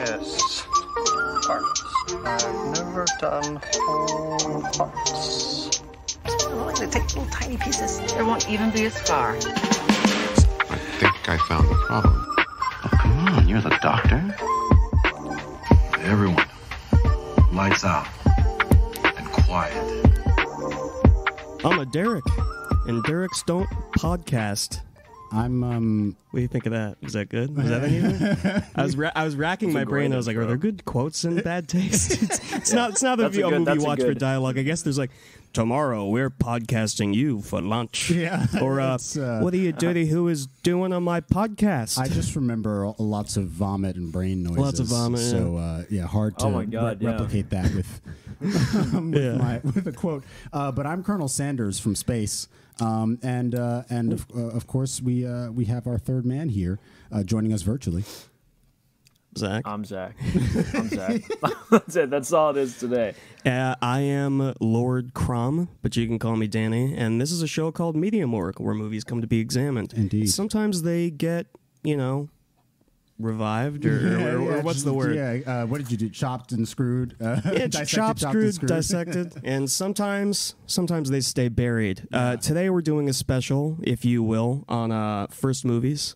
Yes. Parts. I've never done whole hearts. I'm Well, they take little tiny pieces. There won't even be a scar. I think I found the problem. Oh, come on, you're the doctor. Everyone, lights out and quiet. I'm a Derek, and Derek's don't podcast. I'm um What do you think of that? Is that good? Was that anything? I was ra- I was racking my brain. I was like, are there good quotes in Bad Taste? It's, it's not. It's not a, That's a a good- movie you a watch for dialogue. I guess there's like, tomorrow we're podcasting you for lunch. Yeah, Or uh, uh, what are you dirty who is doing on my podcast? I just remember lots of vomit and brain noises. Lots of vomit, yeah. So uh, yeah, hard to Oh God, re- yeah. replicate that with with, Yeah. my, with a quote. Uh, but I'm Colonel Sanders from space, um, and uh, and of, uh, of course we uh, we have our third man here uh, joining us virtually. Zach. I'm Zach. I'm Zach. That's it. That's all it is today. Uh, I am Lord Crumb, but you can call me Danny. And this is a show called Media Morgue, where movies come to be examined. Indeed. Sometimes they get, you know, revived, or, or- or Yeah, what's just- the word? Yeah, uh, what did you do? Chopped and screwed. Uh, Yeah, dissected, chopped, chopped and screwed, dissected, and sometimes, sometimes they stay buried. Uh, today we're doing a special, if you will, on uh, first movies.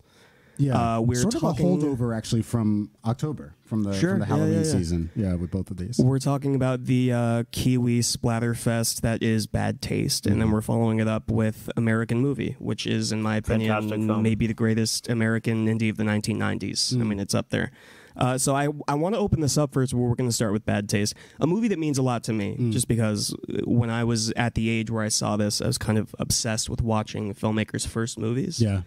Yeah, Uh, we're sort talking- of a holdover actually from October, from the Sure, from the yeah, yeah, Halloween yeah. season. Yeah, with both of these. We're talking about the uh, Kiwi Splatterfest that is Bad Taste, and then Mm-hmm. we're following it up with American Movie, which is, in my opinion, maybe the greatest American indie of the 1990s. I Mm. mean, it's up there. Uh, so I I want to open this up first. Where we're going to start with Bad Taste, a movie that means a lot to me, Mm. just because uh, when I was at the age where I saw this, I was kind of obsessed with watching filmmakers' first movies. yeah.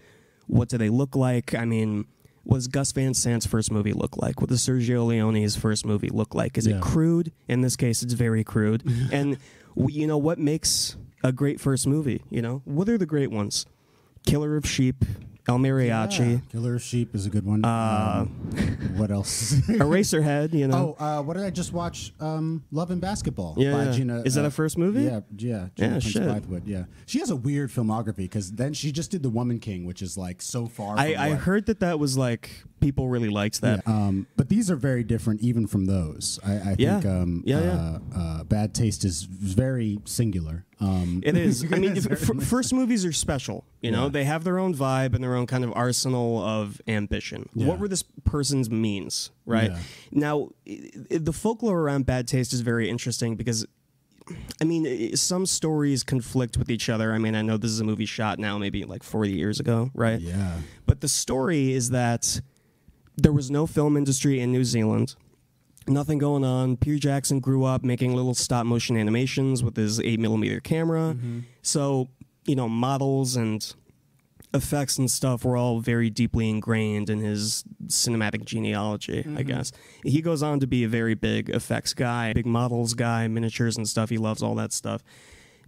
What do they look like? I mean, what does Gus Van Sant's first movie look like? What does Sergio Leone's first movie look like? Is Yeah. it crude? In this case, it's very crude. and you know what makes a great first movie? You know, what are the great ones? Killer of Sheep, El Mariachi, Yeah. Killer Sheep is a good one. Uh, um, what else? Eraserhead. You know, oh, uh, what did I just watch? Um, Love and Basketball. Yeah, by. Gina. Is that uh, a first movie? Yeah, yeah. Gina Yeah, shit. Bythewood, Yeah, she has a weird filmography because then she just did The Woman King, which is like so far. I, I heard that that was like people really liked that. Yeah, um, but these are very different, even from those. I, I Yeah. think um, Yeah, yeah. Uh, uh, Bad Taste is very singular. Um, It is. I mean, it's if, very f- first movies are special. You know, Yeah. they have their own vibe and their own kind of arsenal of ambition. Yeah. What were this person's means, right? Yeah. Now, the folklore around bad taste is very interesting because. I mean, some stories conflict with each other. I mean, I know this is a movie shot now, maybe like 40 years ago, right? yeah. But the story is that there was no film industry in New Zealand. Nothing going on. Peter Jackson grew up making little stop motion animations with his 8 millimeter camera. Mm-hmm. So, you know, models and effects and stuff were all very deeply ingrained in his cinematic genealogy, I mm-hmm. guess. He goes on to be a very big effects guy, big models guy, miniatures and stuff. He loves all that stuff.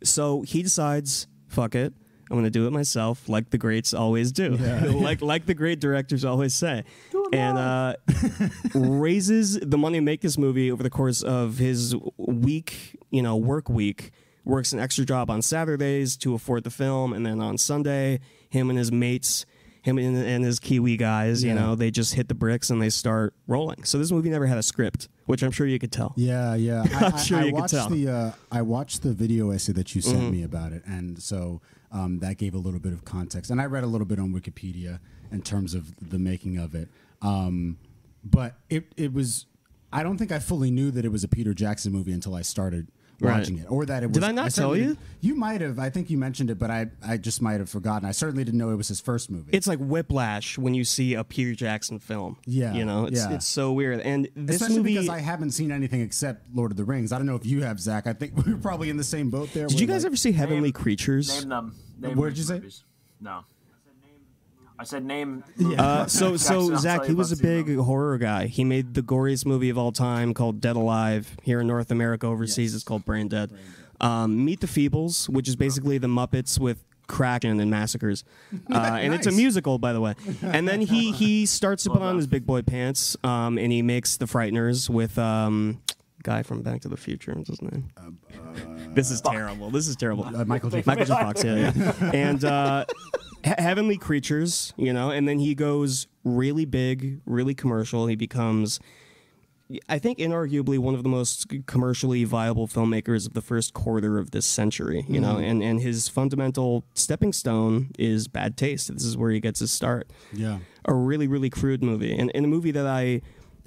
So he decides, fuck it. I'm going to do it myself, like the greats always do, like like the great directors always say, and uh, raises the money to make this movie over the course of his week, you know, work week. Works an extra job on Saturdays to afford the film, and then on Sunday, him and his mates, him and, and his Kiwi guys, you Yeah. know, they just hit the bricks and they start rolling. So this movie never had a script, which I'm sure you could tell. Yeah, yeah. I, I'm I- sure I you could tell. the uh, I watched the video essay that you sent Mm-hmm. me about it, and so um, that gave a little bit of context. And I read a little bit on Wikipedia in terms of the making of it. Um, but it it was I don't think I fully knew that it was a Peter Jackson movie until I started Right. watching it, or that it was. Did I not tell you? You might have. I think you mentioned it, but I I just might have forgotten. I certainly didn't know it was his first movie. It's like whiplash when you see a Peter Jackson film. Yeah, you know, it's yeah. it's so weird. And this Especially movie, because I haven't seen anything except Lord of the Rings. I don't know if you have, Zach. I think we are probably in the same boat there. did you guys like- ever see Heavenly Name- Creatures? Name them. Name What did you say? movies. No. I said name. Uh, so, so Zach, he was a about Zero. big horror guy. He made the goriest movie of all time called Dead Alive. Here in North America, overseas, it's called Brain Dead. Um, Meet the Feebles, which is basically the Muppets with Kraken and massacres, uh, and it's a musical, by the way. And then he he starts to put on his big boy pants, um, and he makes the Frighteners with um, guy from Back to the Future. What's his name? this is terrible. This is terrible. Uh, Michael J. Michael J. Fox, yeah, yeah. and uh, he- Heavenly Creatures, you know, and then he goes really big, really commercial. He becomes I think inarguably one of the most commercially viable filmmakers of the first quarter of this century. You know, mm-hmm. and and his fundamental stepping stone is Bad Taste. This is where he gets his start. Yeah. a really really crude movie and, and a movie that I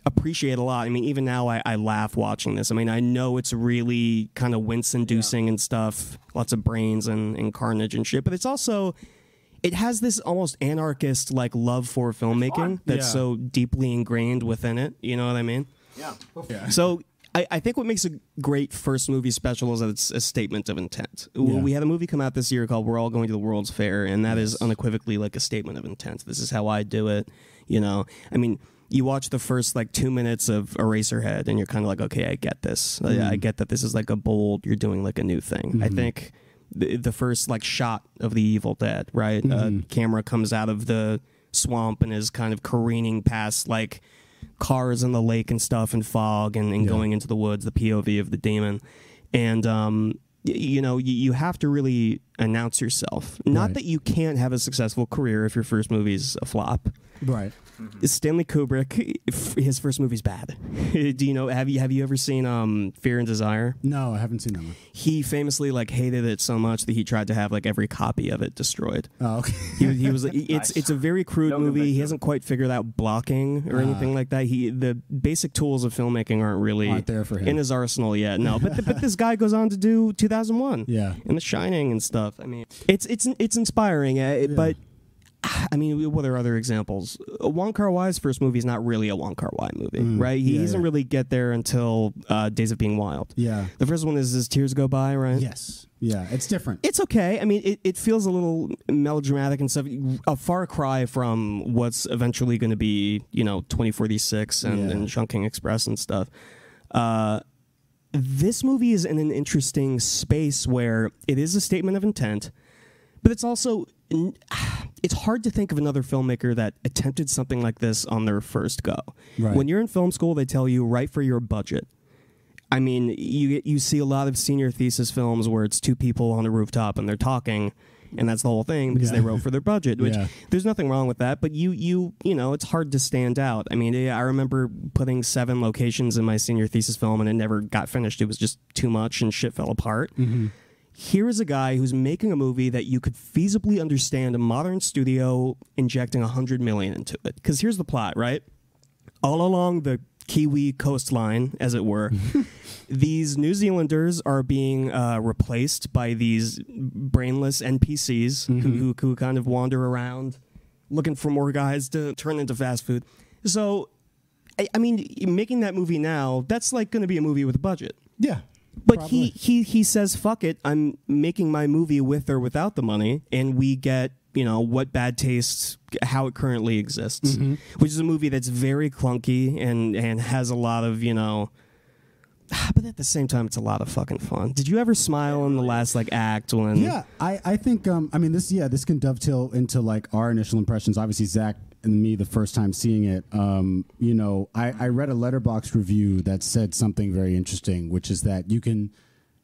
appreciate a lot. I mean, even now I, I laugh watching this. I mean, I know it's really kind of wince inducing and stuff, lots of brains and, and carnage and shit, but it's also it has this almost anarchist like love for filmmaking that's Yeah. so deeply ingrained within it. You know what I mean? Yeah. Yeah. So I, I think what makes a great first movie special is that it's a statement of intent. Yeah. We had a movie come out this year called "We're All Going to the World's Fair," and that is unequivocally like a statement of intent. This is how I do it. You know, I mean, you watch the first like two minutes of Eraserhead, and you're kind of like, okay, I get this. Mm-hmm. I get that this is like a bold. You're doing like a new thing. I think the, the first like shot of the Evil Dead, right? Mm-hmm. Uh, camera comes out of the swamp and is kind of careening past like cars in the lake and stuff and fog and, and Yeah. going into the woods, the POV of the demon. And, um, you know, you, you have to really announce yourself. Not Right. that you can't have a successful career if your first movie's a flop. Right. Stanley Kubrick, his first movie's bad. Do you know? Have you have you ever seen um, Fear and Desire? No, I haven't seen that one. He famously like hated it so much that he tried to have like every copy of it destroyed. Oh, okay. He, he was. It's Nice. it's a very crude No good movie. He hasn't quite figured out blocking or anything like that. He the basic tools of filmmaking aren't really Aren't there for him. in his arsenal yet. No, but but this guy goes on to do 2001. Yeah. and The Shining and stuff. I mean, it's it's it's inspiring. Uh, it- But I mean, what are other examples? Uh, Wong Kar Wai's first movie is not really a Wong Kar Wai movie, right? He Mm, yeah, doesn't yeah. really get there until uh, Days of Being Wild. Yeah. The first one is As Tears Go By, right? Yes. Yeah. It's different. It's okay. I mean, it, it feels a little melodramatic and stuff. A far cry from what's eventually going to be, you know, 2046 and, Yeah. and Chungking Express and stuff. Uh, this movie is in an interesting space where it is a statement of intent, but it's also it's hard to think of another filmmaker that attempted something like this on their first go. Right. When you're in film school, they tell you write for your budget. I mean, you you see a lot of senior thesis films where it's two people on a rooftop and they're talking, and that's the whole thing because Yeah. they wrote for their budget. Which Yeah. there's nothing wrong with that, but you you you know it's hard to stand out. I mean, I remember putting seven locations in my senior thesis film and it never got finished. It was just too much and shit fell apart. Mm-hmm. Here is a guy who's making a movie that you could feasibly understand a modern studio injecting a hundred million into it. Because here's the plot, right? all along the Kiwi coastline, as it were, these New Zealanders are being uh, replaced by these brainless NPCs who, who, who kind of wander around looking for more guys to turn into fast food. So, I, I mean, making that movie now, that's like going to be a movie with a budget. Yeah. But he, he he says, "Fuck it, I'm making my movie with or without the money," and we get you know what bad taste how it currently exists, which is a movie that's very clunky and and has a lot of you know. But at the same time, it's a lot of fucking fun. Did you ever smile in the last like act when? Yeah, I, I think um I mean this yeah this can dovetail into like our initial impressions. Obviously Zach and me the first time seeing it. Um, you know, I, I read a Letterboxd review that said something very interesting, which is that you can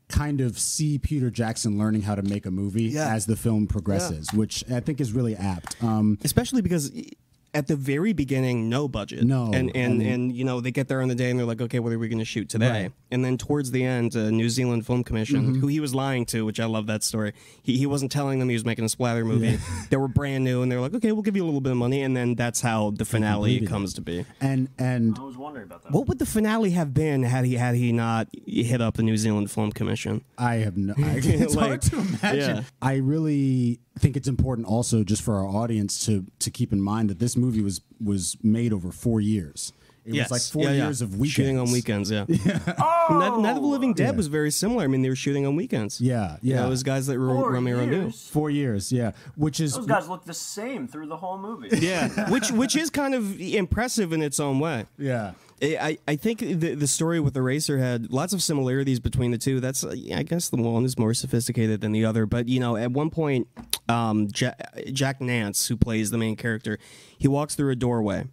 kind of see Peter Jackson learning how to make a movie Yeah. as the film progresses, which I think is really apt. Um, especially because at the very beginning, no budget. No, and and and- and you know they get there on the day and they're like, okay, what are we going to shoot today? Right. And then towards the end, uh, New Zealand Film Commission, Mm-hmm. who he was lying to, which I love that story. He he wasn't telling them he was making a splatter movie. they were brand new, and they're like, okay, we'll give you a little bit of money, and then that's how the finale comes to be. and and I was wondering about that. What would the finale have been had he had he not hit up the New Zealand Film Commission? I have no. I, it's Like, hard to imagine. yeah. I really think it's important also just for our audience to to keep in mind that this movie was was made over four years. It was like four Yeah, yeah. years of weekends. shooting on weekends. Yeah. Night, Night of the Living Dead Yeah. was very similar. I mean, they were shooting on weekends. Yeah, yeah. it was guys that Ro- Four Romero knew. Four years, yeah. Which is Those guys look the same through the whole movie. Yeah, which which is kind of impressive in its own way. yeah. I, I think the the story with the racer Eraserhead, lots of similarities between the two. That's I guess the one is more sophisticated than the other. But you know, at one point, um, Jack, Jack Nance, who plays the main character, he walks through a doorway,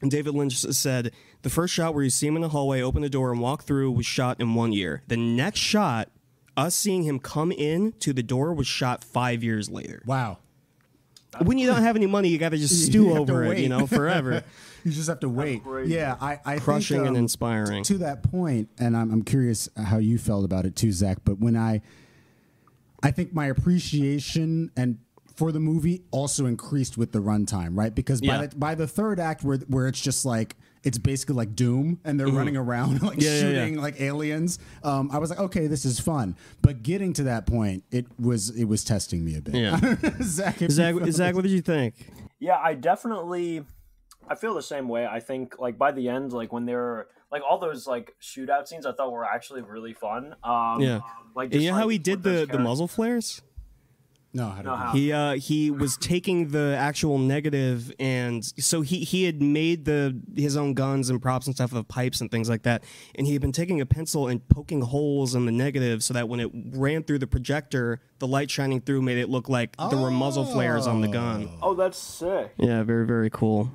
and David Lynch said the first shot where you see him in the hallway, open the door, and walk through was shot in one year. The next shot, us seeing him come in to the door, was shot five years later. Wow. when you don't have any money, you got to just stew over it, you know, forever. You just have to wait. Yeah, I, I Crushing think, and um, inspiring. To that point, and I'm, I'm curious how you felt about it too, Zach. But when I, I think my appreciation and for the movie also increased with the runtime, right? Because Yeah. by the, by the third act, where where it's just like it's basically like Doom, and they're running around like Mm-hmm. Yeah, yeah, yeah. shooting like aliens. Um, I was like, okay, this is fun. But getting to that point, it was it was testing me a bit. Yeah. Zach, Zach, Zach, what did you think? Yeah, I definitely I feel the same way. I think like by the end, like when they're like all those like shootout scenes I thought were actually really fun. Um Yeah. like And just, you know how he did with those the, the muzzle flares? No, how No, did how? He uh he was taking the actual negative and so he he had made the his own guns and props and stuff of pipes and things like that and he had been taking a pencil and poking holes in the negative so that when it ran through the projector the light shining through made it look like there were muzzle flares on the gun. Oh, that's sick. Yeah, very very cool.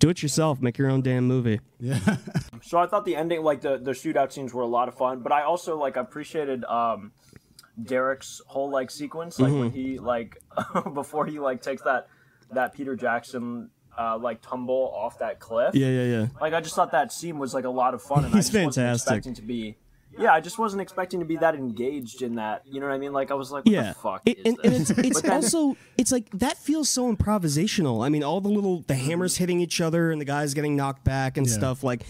Do it yourself, make your own damn movie. Yeah. so I thought the ending, like the the shootout scenes, were a lot of fun. But I also like appreciated um, Derek's whole like sequence, like when Mm-hmm. he like before he like takes that that Peter Jackson uh, like tumble off that cliff. Yeah, yeah, yeah. Like I just thought that scene was like a lot of fun, and I He's just wasn't fantastic. expecting to be. Yeah, I just wasn't expecting to be that engaged in that. You know what I mean? Like I was like, what yeah the fuck It- is and, this? and it's, it's then- also it's like that feels so improvisational i mean all the little the hammers hitting each other and the guys getting knocked back and Yeah. stuff like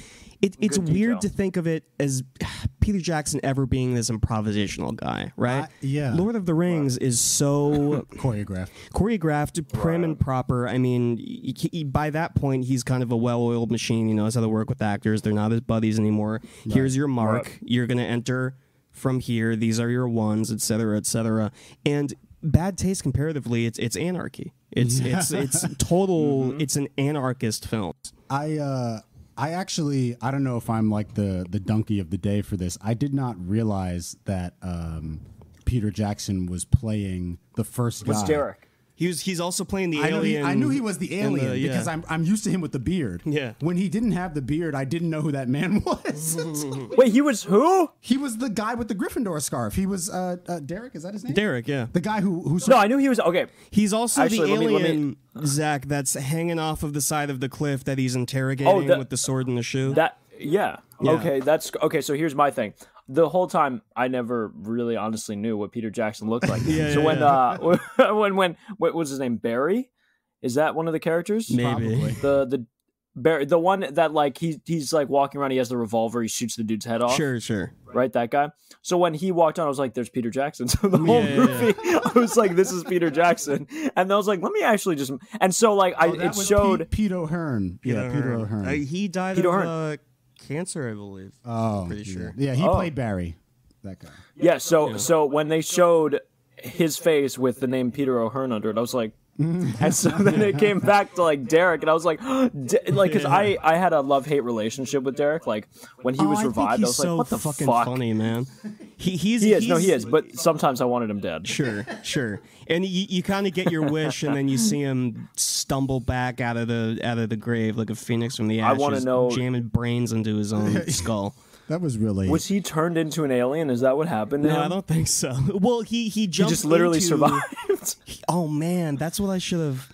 it, it's Good weird detail. to think of it as peter jackson ever being this improvisational guy right? I- yeah. lord of the rings is so choreographed? choreographed prim and proper. I mean y- y- by that point he's kind of a well-oiled machine. He knows how to work with actors. They're not his buddies anymore. Here's your mark. Right. you're going to enter from here. These are your ones etc., cetera et cetera. And bad taste comparatively it's it's anarchy. It's it's it's total it's an anarchist film. I uh I actually I don't know if I'm like the the donkey of the day for this. I did not realize that um Peter Jackson was playing the first was. Derek. He was he's also playing the I knew, he, alien I knew he was the alien the- yeah. because I'm I'm used to him with the beard. Yeah. When he didn't have the beard, I didn't know who that man was. Wait, he was who? he was the guy with the Gryffindor scarf. He was uh, uh Derek. Is that his name? derek yeah The guy who who No, I knew he was. Okay, He's also Actually, the let me- let me- alien, Zach, that's hanging off of the side of the cliff that he's interrogating Oh, that- with the sword and the shoe. That yeah. Yeah. Okay, that's okay. So here's my thing. The whole time, I never really honestly knew what Peter Jackson looked like. Yeah, so yeah, when yeah. uh when when what was his name Barry? Is that one of the characters? Maybe. Probably. The the Barry, the one that like he he's like walking around. He has the revolver. He shoots the dude's head off. Sure, sure. Right, that guy. So when he walked on, I was like, "There's Peter Jackson." So the whole Yeah, yeah, movie, I was like, "This is Peter Jackson," and I was like, "Let me actually just." And so like I Oh, that it was showed. Pete, Pete O'Hearn. yeah, Peter O'Hearn. Uh, he died Peter of O'Hearn. uh, cancer, I believe. oh, pretty yeah. sure. Yeah, he Oh. played Barry. That guy. Yeah, so so when they showed his face with the name Peter O'Hearn under it, I was like, and so then it came back to like Derek, and I was like, D- like because I I had a love hate relationship with Derek. Like when he Oh, was I think revived, I he's was so like, what the fucking fuck? funny, man. He, he's He is, no, he's- he is. But sometimes I wanted him dead. Sure, sure. And you, you kind of get your wish, and then you see him stumble back out of the out of the grave like a phoenix from the ashes. I ashes, wanna know- jamming brains into his own skull. That was really. Was he turned into an alien? Is that what happened to No, him? I don't think so. Well, he he He jumped. just literally into- survived. Oh man, that's what I should have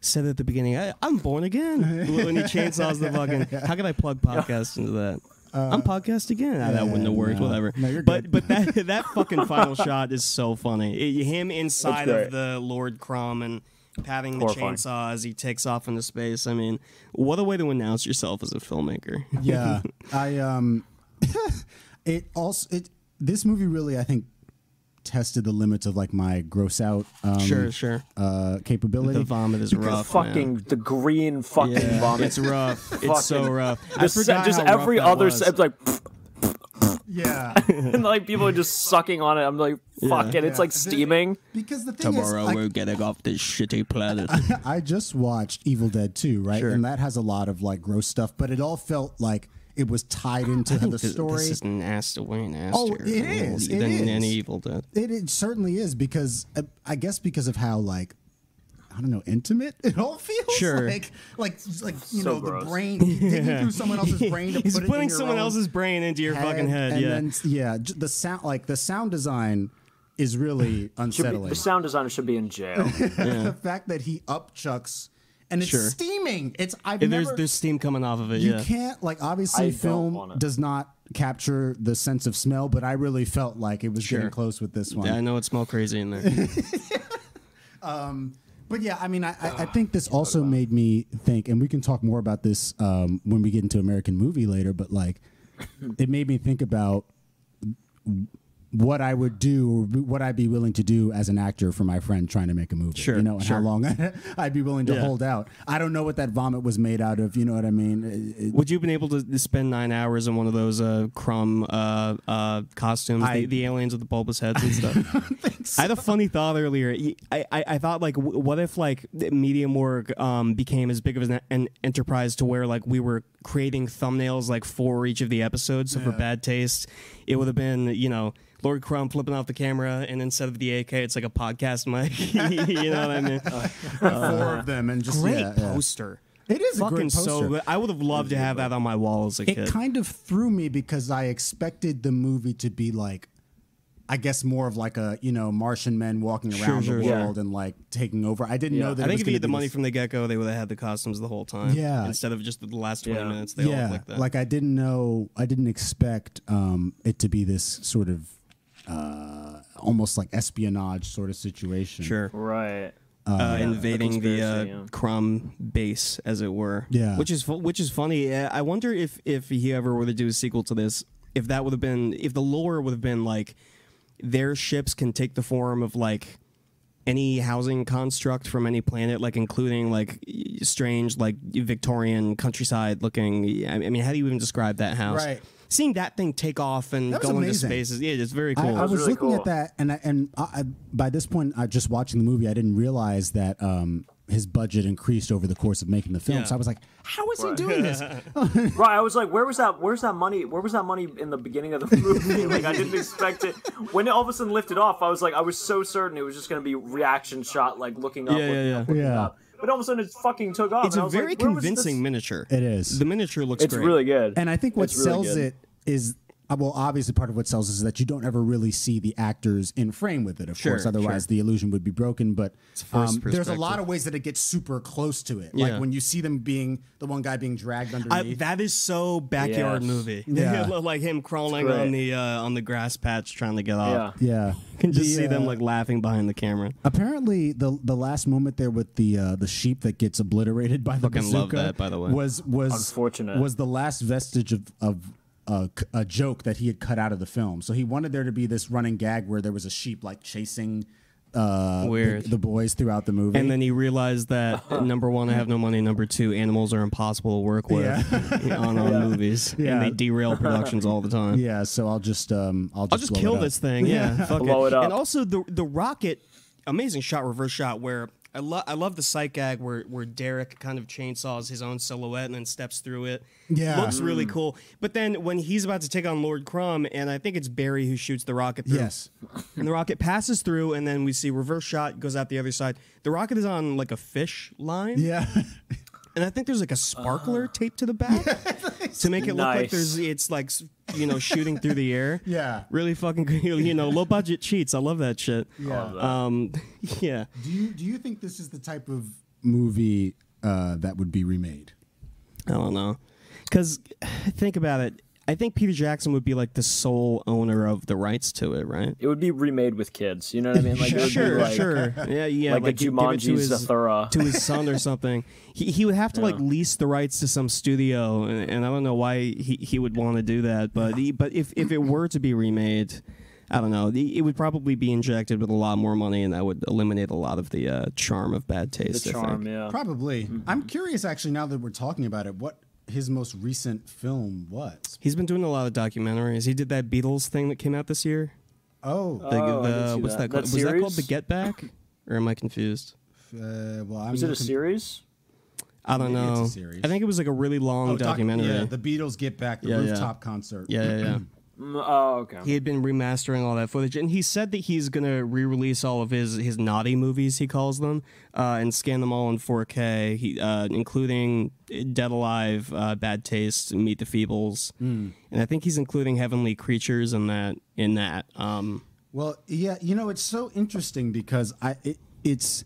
said at the beginning. I, I'm born again. when he chainsaws the fucking. How can I plug podcasts into that? I'm podcast again. Ah, that wouldn't have worked. no. Whatever. No, you're but good. but that that fucking final shot is so funny. It- him inside of the Lord Crumb and having the Horrifying. chainsaw as he takes off into space. I mean, what a way to announce yourself as a filmmaker. yeah i um it also it this movie really i think tested the limits of like my gross out um sure, sure. uh capability The vomit is the rough. fucking man. the green fucking Yeah, vomit. it's rough. It's so Fucking- rough. I se- forgot just how rough every that other was. se- it's like yeah and like people are just sucking on it. I'm like, fuck it. It's like steaming. because the thing Tomorrow is like, we're getting off this shitty planet. i just watched evil dead 2 right Sure. and that has a lot of like gross stuff but it all felt like it was tied into the Th- story This is nasty, way nastier. Oh, it is, it than is. any Evil Dead. It, it certainly is because uh, I guess because of how like I don't know intimate it all feels. Sure. like like like you So know gross. the brain digging through someone else's brain to He's put it putting in someone own else's brain into your fucking head. and yeah. then yeah, the sound like the sound design is really Should be, unsettling. the sound designer should be in jail. the fact that he upchucks and it's Sure. steaming. It's I've And never. there's there's steam coming off of it. you yeah. can't like I obviously don't film want it. does not capture the sense of smell, but I really felt like it was Sure. getting close with this one. Yeah, I know it smelled crazy in there. But yeah, I mean, I, I, I think this also made me think, and we can talk more about this um, when we get into American movie later. But like, it made me think about what I would do, or what I'd be willing to do as an actor for my friend trying to make a movie. Sure, you know, and sure. how long I'd be willing to Yeah. hold out. I don't know what that vomit was made out of. You know what I mean? It- Would you have been able to spend nine hours in one of those uh, crumb uh, uh, costumes, I- the, the aliens with the bulbous heads and stuff? I had a funny thought earlier. I I thought like, what if like Media Morgue um, became as big of an, an enterprise to where like we were creating thumbnails like for each of the episodes. So for bad taste, it would have been you know. Lord Crumb flipping off the camera, and instead of the AK, it's like a podcast mic. you know what I mean? four of them and just Great yeah, yeah. poster. It is a Fucking great so poster. good. I would have loved to have that on my wall as a it kid. kind of threw me because I expected the movie to be like, I guess more of like a you know Martian men walking Sure, around sure, the sure. world and like taking over. I didn't Yeah. know that. I it think was if you gonna get the money from the get go, they would have had the costumes the whole time. Yeah. Instead of just the last 20 Yeah. minutes, they all yeah, look like that. I didn't know. I didn't expect um, it to be this sort of uh, almost like espionage sort of situation. sure. right. Uh, invading the uh, yeah. Crumb base, as it were. Yeah. Which is fu- which is funny. Uh, I wonder if if he ever were to do a sequel to this, if that would have been if the lore would have been like their ships can take the form of like any housing construct from any planet, like including like strange, like Victorian countryside looking. I mean, how do you even describe that house? Right. Seeing that thing take off and That was go into amazing. spaces, yeah, it's very I, cool. I was really looking cool. at that, and I, and I, I, by this point, I just watching the movie, I didn't realize that um, his budget increased over the course of making the film. Yeah. So I was like, "How is he doing this?" Right, I was like, where was that? Where's that money? Where was that money in the beginning of the movie? like, I didn't expect it. When it all of a sudden lifted off, I was like, I was so certain it was just gonna be reaction shot, like looking up, Yeah, looking yeah, up, looking Yeah. up. But all of a sudden, it fucking took off. it's and I a very like, convincing miniature. It is. The miniature looks It's great. really good. And I think what It's really sells good. it is well, obviously part of what sells is that you don't ever really see the actors in frame with it. Of Sure, course, otherwise sure. the illusion would be broken. But um, there's a lot of ways that it gets super close to it. Yeah. Like when you see them being the one guy being dragged I, underneath. that is so backyard Yes. movie. Yeah. like him crawling on the uh, on the grass patch trying to get off. Yeah. yeah, You can just The, see them uh, like laughing behind the camera. Apparently, the the last moment there with the uh, the sheep that gets obliterated by the Fucking love bazooka that, by the way. was was Unfortunate. was the last vestige of of a, c- a joke that he had cut out of the film. So he wanted there to be this running gag where there was a sheep like chasing uh, the- Weird. The, boys throughout the movie. And then he realized that number one, I have no money. Number two, animals are impossible to work with on our movies, Yeah. and they derail productions all the time. yeah, so I'll just um I'll just, I'll just kill this thing. Yeah, fuck Blow it up. And also the the rocket, amazing shot, reverse shot where. I love I love the sight gag where where Derek kind of chainsaws his own silhouette and then steps through it. Yeah. looks really mm. cool. But then when he's about to take on Lord Crumb, and I think it's Barry who shoots the rocket through. Yes. and the rocket passes through, and then we see reverse shot goes out the other side. The rocket is on like a fish line. Yeah. and I think there's like a sparkler taped to the back to make it look like there's it's like you know shooting through the air. Yeah. really fucking. You know, low budget cheats. I love that shit. Yeah. Um, yeah. Do you do you think this is the type of movie uh, that would be remade? I don't know, because think about it. I think Peter Jackson would be like the sole owner of the rights to it, right? It would be remade with kids. You know what I mean? Like, sure, be like, sure. Yeah, yeah. like a give- give it to his- Zathura. to his son or something. He, he would have to like lease the rights to some studio, and, and I don't know why he, he would want to do that. But he, but if if it were to be remade, I don't know. The, it would probably be injected with a lot more money, and that would eliminate a lot of the uh, charm of bad The taste. I charm, think. yeah. Probably. I'm curious actually now that we're talking about it, what his most recent film was. He's been doing a lot of documentaries. He did that Beatles thing that came out this year. Oh, The, Oh, the- didn't what's that. that, called? That Was that called? The Get Back? Or am I confused? uh, well, I'm Was it a series? I don't Maybe it's a know. series. I think it was like a really long Oh, doc- documentary. yeah, the Beatles get back the Yeah, yeah. rooftop concert. yeah, yeah, yeah. Mm, oh, okay. he had been remastering all that footage, and he said that he's gonna re-release all of his his naughty movies, he calls them, uh, and scan them all in 4K, he, uh, including Dead Alive, uh, Bad Taste, Meet the Feebles, and I think he's including Heavenly Creatures in that. In that, um, Well, yeah, you know, it's so interesting because I it, it's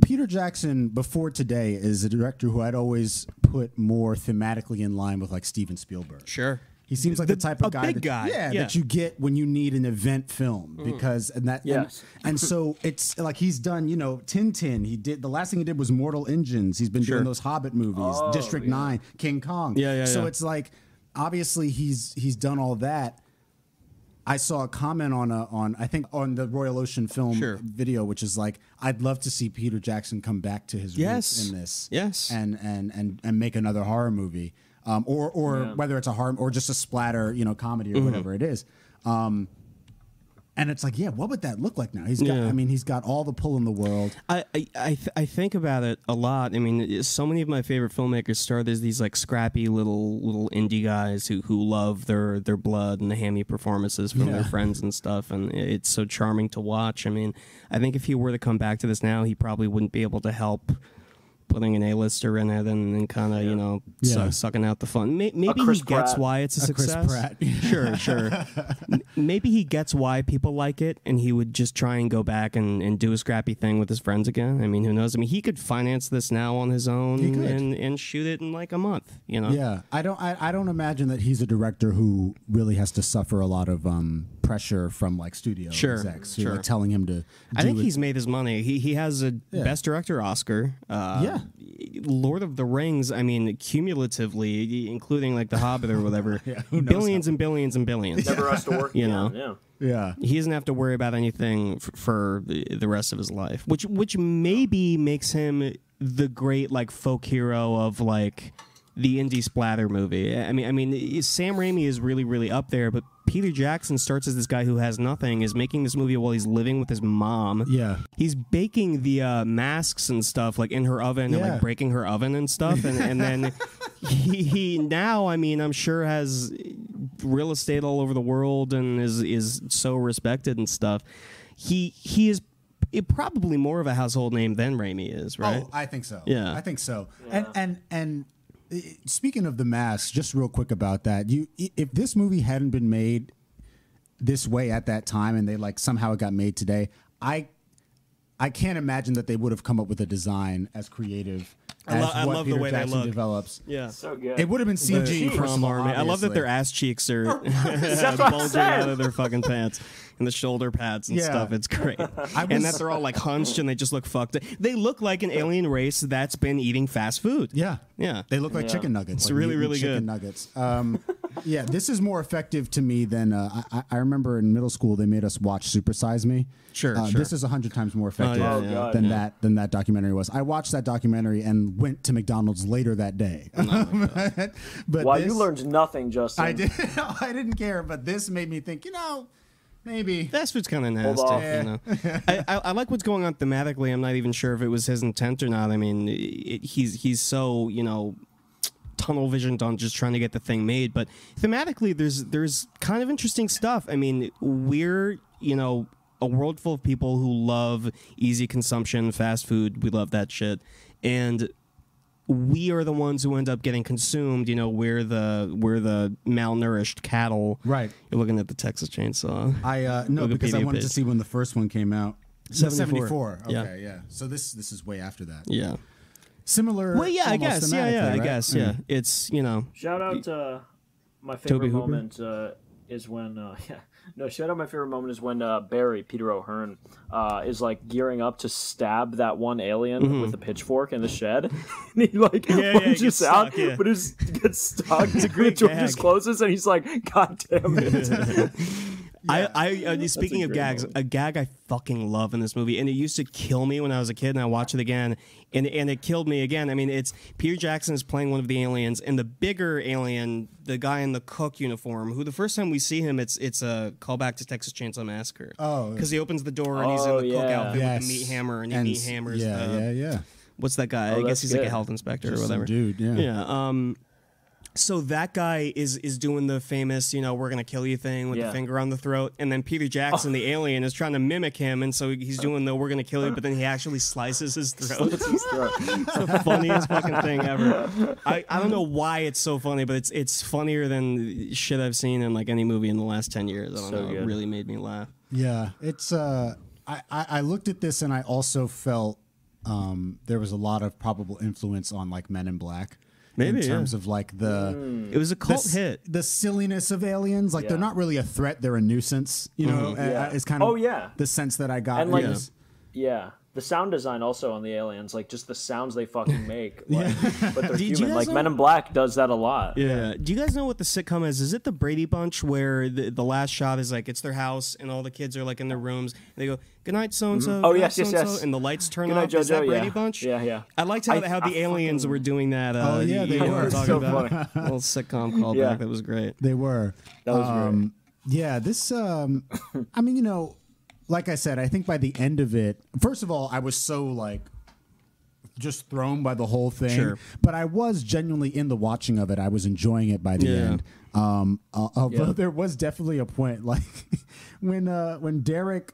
Peter Jackson before today is a director who I'd always put more thematically in line with like Steven Spielberg. Sure. He seems like the, The- type of a guy, big that, guy, yeah, yeah. that you get when you need an event film mm. because and that and- Yes. and, so it's like he's done you know Tintin he did the last thing he did was Mortal Engines he's been Sure. doing those Hobbit movies oh, District Nine King Kong Yeah, yeah, so yeah. it's like obviously he's he's done all that I saw a comment on a on I think on the Royal Ocean film Sure. video, which is like I'd love to see Peter Jackson come back to his Yes. roots in this, Yes. and and and and make another horror movie, um, or or Yeah. whether it's a horror or just a splatter, you know, comedy or Mm-hmm. whatever it is. Um, and it's like, yeah, what would that look like now? He's got, Yeah. I mean, he's got all the pull in the world. I I I, th- I think about it a lot. I mean, so many of my favorite filmmakers start as these like scrappy little little indie guys who who love their their blood and the hammy performances from their friends and stuff, and it's so charming to watch. I mean, I think if he were to come back to this now, he probably wouldn't be able to help. Putting an A-lister in it and, and kind of you know su- sucking out the fun. May- maybe Chris he gets Pratt. why it's a, A Chris success. Pratt. sure, sure. M- maybe he gets why people like it, and he would just try and go back and, and do a scrappy thing with his friends again. I mean, who knows? I mean, he could finance this now on his own and and shoot it in like a month. You know? Yeah, I don't. I, I don't imagine that he's a director who really has to suffer a lot of um, pressure from like studio Sure, execs who are sure. telling him to. I think it. he's made his money. He he has a Yeah. best director Oscar. Uh, Yeah. Lord of the Rings. I mean, cumulatively, including like The Hobbit or whatever, Yeah, who knows billions and billions and billions. Never has to work. You know. Yeah. Yeah. he doesn't have to worry about anything f- for the, the rest of his life, which which maybe makes him the great like folk hero of like the indie splatter movie. I mean, I mean, Sam Raimi is really really up there, but Peter Jackson starts as this guy who has nothing, is making this movie while he's living with his mom. Yeah. He's baking the uh, masks and stuff like in her oven and like breaking her oven and stuff, and, and then he, he now, I mean, I'm sure has real estate all over the world and is is so respected and stuff. He he is it probably more of a household name than Raimi is, right? Oh, I think so. Yeah. I think so. And and and uh, speaking of the mask, just real quick about that. You, if this movie hadn't been made this way at that time and they like somehow it got made today, I I can't imagine that they would have come up with a design as creative I lo- I what love the Peter way they Jackson look. develops. yeah. So good. It would have been CG from first of Prom all, army. I love that their ass cheeks are That's what I'm bulging out of their fucking pants and the shoulder pads and Yeah. stuff. It's great. was- and that they're all like hunched and they just look fucked. They look like an alien race that's been eating fast food. Yeah, Yeah. They look like Yeah. chicken nuggets. It's like really, really chicken good. Chicken nuggets. Um, yeah, this is more effective to me than uh, I, I remember in middle school. They made us watch Super Size Me. Sure, uh, sure. This is a hundred times more effective Oh, yeah. God, than yeah. that than that documentary was. I watched that documentary and went to McDonald's later that day. but Wow, this- you learned nothing, Justin. I did. I didn't care, but this made me think. You know, maybe. Fast food's kind of nasty, off. you know. I, I, I like what's going on thematically. I'm not even sure if it was his intent or not. I mean, it, he's he's so you know tunnel visioned on just trying to get the thing made, but thematically, there's there's kind of interesting stuff. I mean, we're you know a world full of people who love easy consumption, fast food. We love that shit, and we are the ones who end up getting consumed. You know, we're the we're the malnourished cattle. Right. You're looking at the Texas Chainsaw. I uh, no because I Wikipedia wanted to see when the first one came out. 74. Okay, Yeah. yeah. So this this is way after that. Yeah. Similar. Well, yeah, I guess. Yeah, yeah, thematically, I guess. Yeah, it's you know. Shout out uh, my favorite Hooper? moment uh, is when uh, yeah no shout out my favorite moment is when uh, Barry Peter O'Hearn uh, is like gearing up to stab that one alien with a pitchfork in the shed and he like Mm-hmm. yeah, he lunges out yeah. but it gets stuck it's great the door just closes and he's like god damn it I, I uh, speaking of gags, moment. a gag I fucking love in this movie, and it used to kill me when I was a kid, and I watched it again, and and it killed me again. I mean, it's Peter Jackson is playing one of the aliens, and the bigger alien, the guy in the cook uniform, who the first time we see him, it's it's a callback to Texas Chainsaw Massacre. Oh. because he opens the door and he's Oh, in the cook yeah. outfit Yes. with the meat hammer, and he And meat hammers. Yeah, the, yeah, yeah. What's that guy? Oh, I guess that's he's like a health inspector Just or some whatever. dude, yeah. Yeah. Um. So that guy is is doing the famous, you know, we're gonna kill you thing with Yeah. the finger on the throat, and then Peter Jackson, the alien, is trying to mimic him, and so he's doing the we're gonna kill you, but then he actually slices his throat. His throat. it's the funniest fucking thing ever. I, I don't know why it's so funny, but it's it's funnier than shit I've seen in like any movie in the last ten years. I don't So know. It really made me laugh. Yeah, it's. Uh, I, I I looked at this and I also felt um, there was a lot of probable influence on like Men in Black. Maybe, in yeah. terms of like the Hmm. It was a cult s- hit. the silliness of aliens. Like they're not really a threat; they're a nuisance. You know, uh, Yeah. it's kind of Oh, yeah. the sense that I got. And like, Yeah. yeah, the sound design also on the aliens, like just the sounds they fucking make. Like, but they're Did human. guys Like know- Men in Black does that a lot. Yeah. Do you guys know what the sitcom is? Is it the Brady Bunch where the, the last shot is like it's their house and all the kids are like in their rooms and they go, Good night, so and so. Oh, yes, yes, yes. And the lights turn Good night, off. Is that Brady yeah. Bunch? Yeah, yeah. I liked how, I- how the I aliens fucking- were doing that. Uh, Oh, yeah, they were. Talking So about. funny. A little sitcom callback. Yeah. That was great. They were. That was great. um, Yeah, this. Um, I mean, you know, like I said, I think by the end of it, first of all, I was so like just thrown by the whole thing. Sure. But I was genuinely in the watching of it. I was enjoying it by the Yeah. end. Um, uh, although Yeah. there was definitely a point, like when uh, when Derek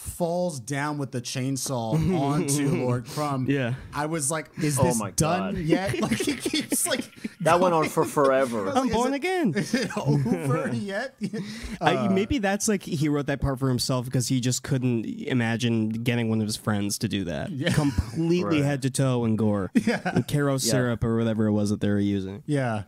falls down with the chainsaw onto Lord Crumb. Yeah. I was like, "Is Oh this my done God. yet?" Like he keeps like That went on for forever. I'm Is born it- again. Is it over yet? I, maybe that's like he wrote that part for himself because he just couldn't imagine getting one of his friends to do that. Yeah. Completely Right. head to toe in gore. Yeah. And Karo syrup or whatever it was that they were using. Yeah.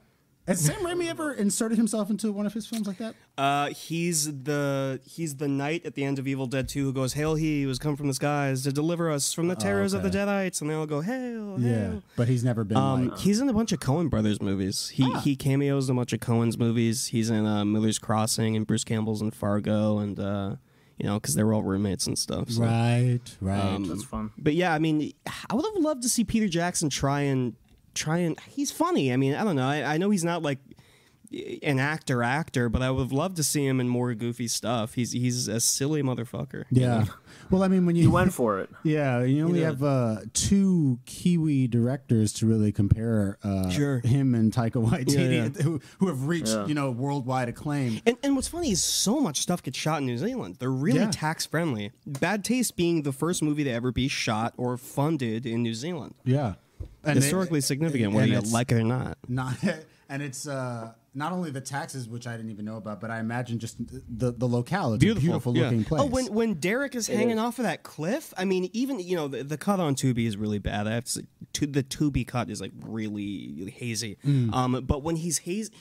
Has Sam Raimi ever inserted himself into one of his films like that? Uh, he's the he's the knight at the end of Evil Dead 2 who goes, Hail he who has come from the skies to deliver us from the terrors of the. Deadites, and they all go, Hail, hail. but he's never been Um, like. he's in a bunch of Coen Brothers movies. He he cameos in a bunch of Coen's movies. He's in uh, Miller's Crossing and Bruce Campbell's in Fargo, and uh, you know because they were all roommates and stuff. So. Right, right. Um, That's fun. But yeah, I mean, I would have loved to see Peter Jackson try and try and. He's funny. I mean, I don't know. I, I know he's not like an actor actor, but I would have loved to see him in more goofy stuff. He's he's a silly motherfucker. yeah. Well, I mean, when you You went for it. yeah, you only know. have uh, two Kiwi directors to really compare uh, Sure. him and Taika Waititi, Yeah, yeah. Who, who have reached Yeah. you know worldwide acclaim. And, and what's funny is so much stuff gets shot in New Zealand. They're really Yeah. tax friendly. Bad Taste being the first movie to ever be shot or funded in New Zealand. Yeah, and they- Historically significant, whether you like it or not. not and it's uh not only the taxes which I didn't even know about, but I imagine just the the locale. It's a beautiful yeah. looking place. Oh, when when Derek is hanging is. off of that cliff, I mean, even you know the, the cut on Tubi is really bad. I have to say, to, the Tubi cut is like really hazy. Mm. Um, but when he's hazy,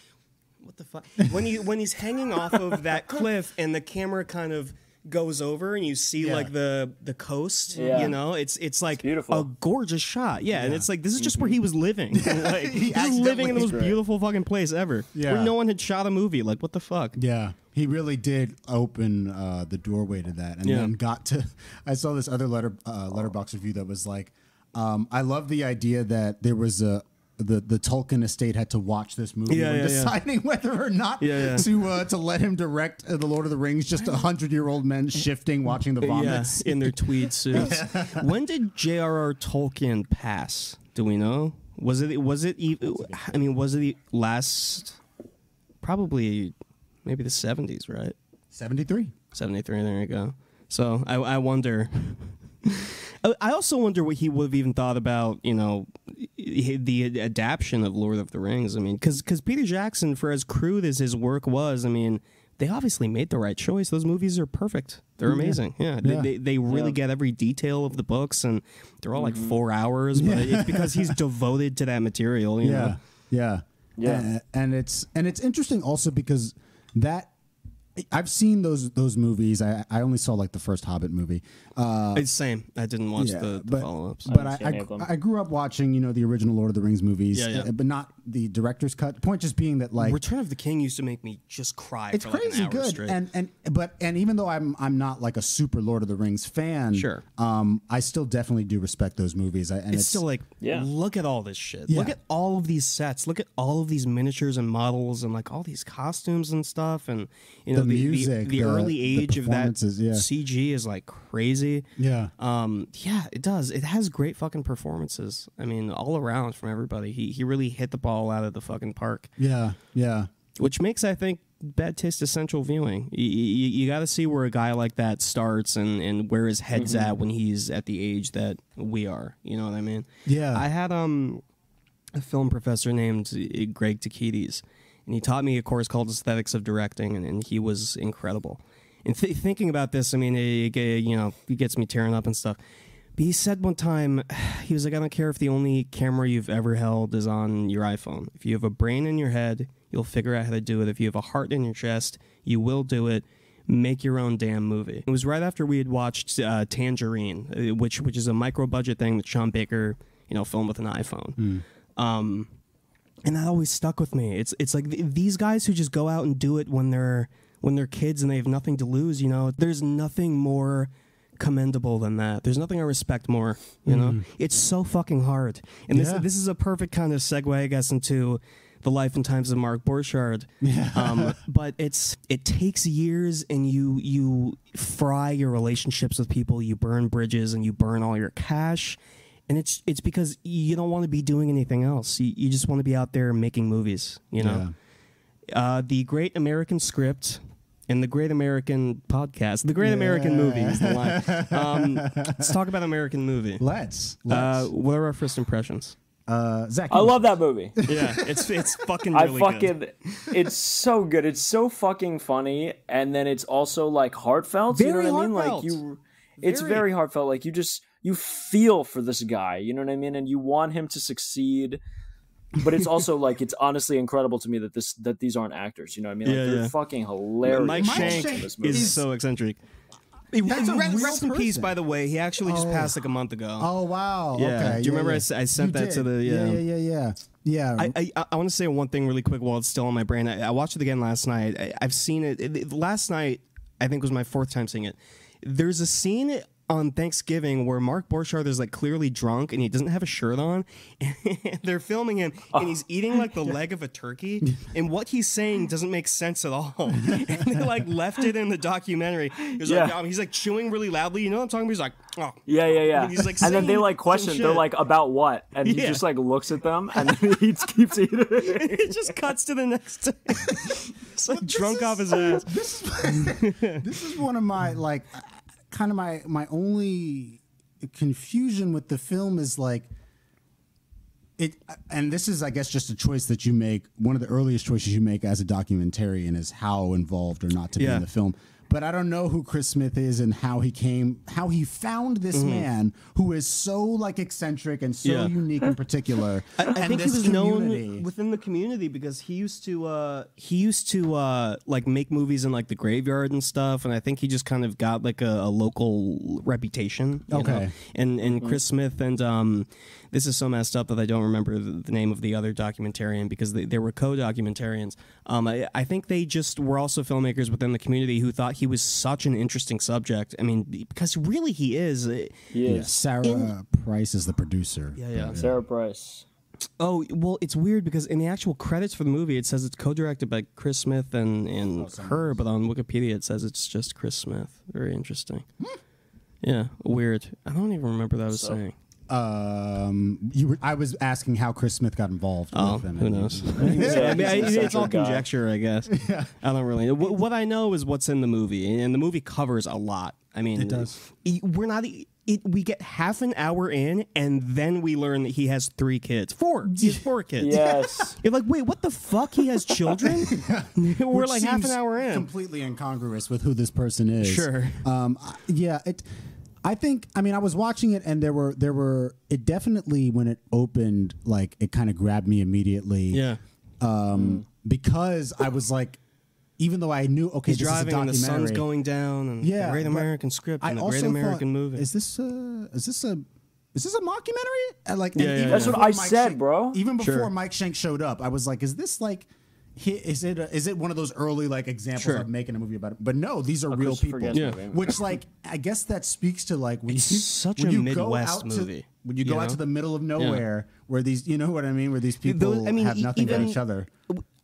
what the fuck? when he when he's hanging off of that cliff and the camera kind of goes over and you see Yeah. like the the coast Yeah. you know it's it's like beautiful. a gorgeous shot yeah, and it's like this is just where he was living like He he's living in the most accidentally- beautiful fucking place ever Yeah. where no one had shot a movie like what the fuck Yeah, he really did open uh, the doorway to that, and Yeah. then got to. I saw this other letter uh, Letterboxd review that was like, um, I love the idea that there was a. The, the Tolkien estate had to watch this movie Yeah, when yeah, yeah. deciding whether or not Yeah, yeah. to uh, to let him direct uh, the Lord of the Rings. Just a hundred year old men shifting, watching the vomits. Yeah, in their tweed suits. when did J.R.R. Tolkien pass? Do we know? Was it? Was it? even? I mean, was it the last? Probably, maybe the seventies, right? Seventy three. Seventy three. There you go. So I, I wonder. I- I also wonder what he would have even thought about, you know, the adaptation of Lord of the Rings. I mean, because Peter Jackson, for as crude as his work was, I mean, they obviously made the right choice. Those movies are perfect. They're amazing. Yeah, They, Yeah. they, they really Yeah. get every detail of the books, and they're all like Mm-hmm. four hours. But it's because he's devoted to that material. You yeah, know? yeah, Yeah. And, and it's and it's interesting also because that I've seen those those movies. I I only saw like the first Hobbit movie. Uh, It's the same. I didn't watch yeah, the, the but, follow ups. But I I, haven't seen any of I. I grew up watching, you know, the original Lord of the Rings movies, Yeah, yeah. uh, but not the director's cut. The point just being that like Return of the King used to make me just cry. it's for like crazy an hour good straight. and and but and even though i'm i'm not like a super lord of the rings fan Sure. um i still definitely do respect those movies I, and it's, still like Yeah. look at all this shit Yeah. look at all of these sets look at all of these miniatures and models and like all these costumes and stuff and you know The music, the, the- early the age of that yeah. cg is like crazy yeah um yeah it does it has great fucking performances i mean all around from everybody he he really hit the ball out of the fucking park yeah yeah which makes I think bad taste essential viewing. You, you, you got to see where a guy like that starts and, and where his head's Mm-hmm. at when he's at the age that we are. You know what I mean? Yeah. I had um a film professor named uh, Greg Takides, and he taught me a course called Aesthetics of Directing, and, and he was incredible. And th- thinking about this, I mean, it, it, you know, it gets me tearing up and stuff. But he said one time, he was like, I don't care if the only camera you've ever held is on your iPhone. If you have a brain in your head, you'll figure out how to do it. If you have a heart in your chest, you will do it. Make your own damn movie. It was right after we had watched uh, Tangerine, uh, which which is a micro budget thing that Sean Baker, you know, filmed with an iPhone. Um, and that always stuck with me. It's it's like th- these guys who just go out and do it when they're when they're kids and they have nothing to lose. You know, there's nothing more commendable than that. There's nothing I respect more. You know, it's so fucking hard. And Yeah. this this is a perfect kind of segue, I guess, into the life and times of Mark Borchardt. Um, but it's it takes years, and you you fry your relationships with people. You burn bridges, and you burn all your cash. And it's it's because you don't want to be doing anything else. You, you just want to be out there making movies. You know, uh, the Great American Script and the Great American Podcast, the Great American Movie is the line. Um, let's talk about American movie. Let's. Uh, Let's. what are our first impressions? Uh, Zack. I love that movie. Yeah, it's it's fucking I fucking, good. it's so good. It's so fucking funny, and then it's also like heartfelt. you know Very what I mean? heartfelt. Like you, it's Very. very heartfelt. Like you just you feel for this guy. You know what I mean? And you want him to succeed. But it's also like it's honestly incredible to me that this that these aren't actors. You know what I mean? Like Yeah, they're yeah. fucking hilarious. Mike Mike Shank Shank is is- so eccentric. That's a rest, real rest in peace, by the way. He actually just Oh. passed like a month ago. Oh wow. Yeah. Okay. Do you remember I yeah. s- I sent You that to the- yeah yeah. yeah yeah yeah. yeah. I, I, I want to say one thing really quick while it's still on my brain. I, I watched it again last night. I, I've seen it, it- it- Last night, I think was my fourth time seeing it. There's a scene on Thanksgiving where Mark Borchardt is like clearly drunk and he doesn't have a shirt on. And they're filming him and he's eating like the leg of a turkey. And what he's saying doesn't make sense at all. And they like left it in the documentary. He's like, Yeah. um, he's like chewing really loudly. You know what I'm talking about? He's like, oh. Yeah, yeah, yeah. And he's, like, and then they like question. They're like about what, and he Yeah. just like looks at them and then he keeps eating. it just cuts to the next day. It's like drunk is- off his ass. this is this is one of my like kind of my my only confusion with the film is like it and this is i guess just a choice that you make. One of the earliest choices you make as a documentarian is how involved or not to be in the film but i don't know who chris smith is and how he came how he found this man who is so like eccentric and so Mm-hmm. Yeah. unique in particular I, I and think he was community. known within the community because he used to uh, he used to uh, like make movies in like the graveyard and stuff, and I think he just kind of got like a, a local reputation. you Okay. know? and and Chris Smith and um, this is so messed up that I don't remember the, the name of the other documentarian because they, they were co-documentarians. Um, I, I think they just were also filmmakers within the community who thought he was such an interesting subject. I mean, because really he is. Uh, Yeah. yeah, sarah price is the producer Yeah, yeah. Sarah Price. Oh well, it's weird because in the actual credits for the movie, it says it's co-directed by Chris Smith and and her, but on Wikipedia it says it's just Chris Smith. Very interesting. Yeah, weird. I don't even remember what I was saying. Um, you were, I was asking how Chris Smith got involved. Oh, with them. who knows? Yeah, I mean, I- an it's all eccentric guy. conjecture, I guess. I don't really know. What, what I know is what's in the movie, and the movie covers a lot. I mean, It does. We're not. e- It, we get half an hour in, and then we learn that he has three kids. Four. He has four kids. Yes. You're like, wait, what the fuck? He has children? We're Which like half an hour in. completely incongruous with who this person is. Sure. Um, yeah. It. I think. I mean, I was watching it, and there were there were. It definitely when it opened, like it kind of grabbed me immediately. Yeah. Um, because I was like, even though I knew, okay, He's this driving is a and the documentary. sun's going down and Yeah, the Great American Script I and the also Great American thought, Movie. Is this a? Is this a? Is this a mockumentary? And like, Yeah, and yeah, even yeah. That's what before I Mike said, Shank- bro. Even before Sure. Mike Shank showed up, I was like, "Is this like, hi- is it? A, is it one of those early like examples Sure. of making a movie about it?" But no, these are real people. Yeah. Which, like, I guess that speaks to like when It's you such when a you go Midwest out to- when you you go out know? to the middle of nowhere, where these, you know what I mean, where these people Those- I mean, have nothing even- but each other.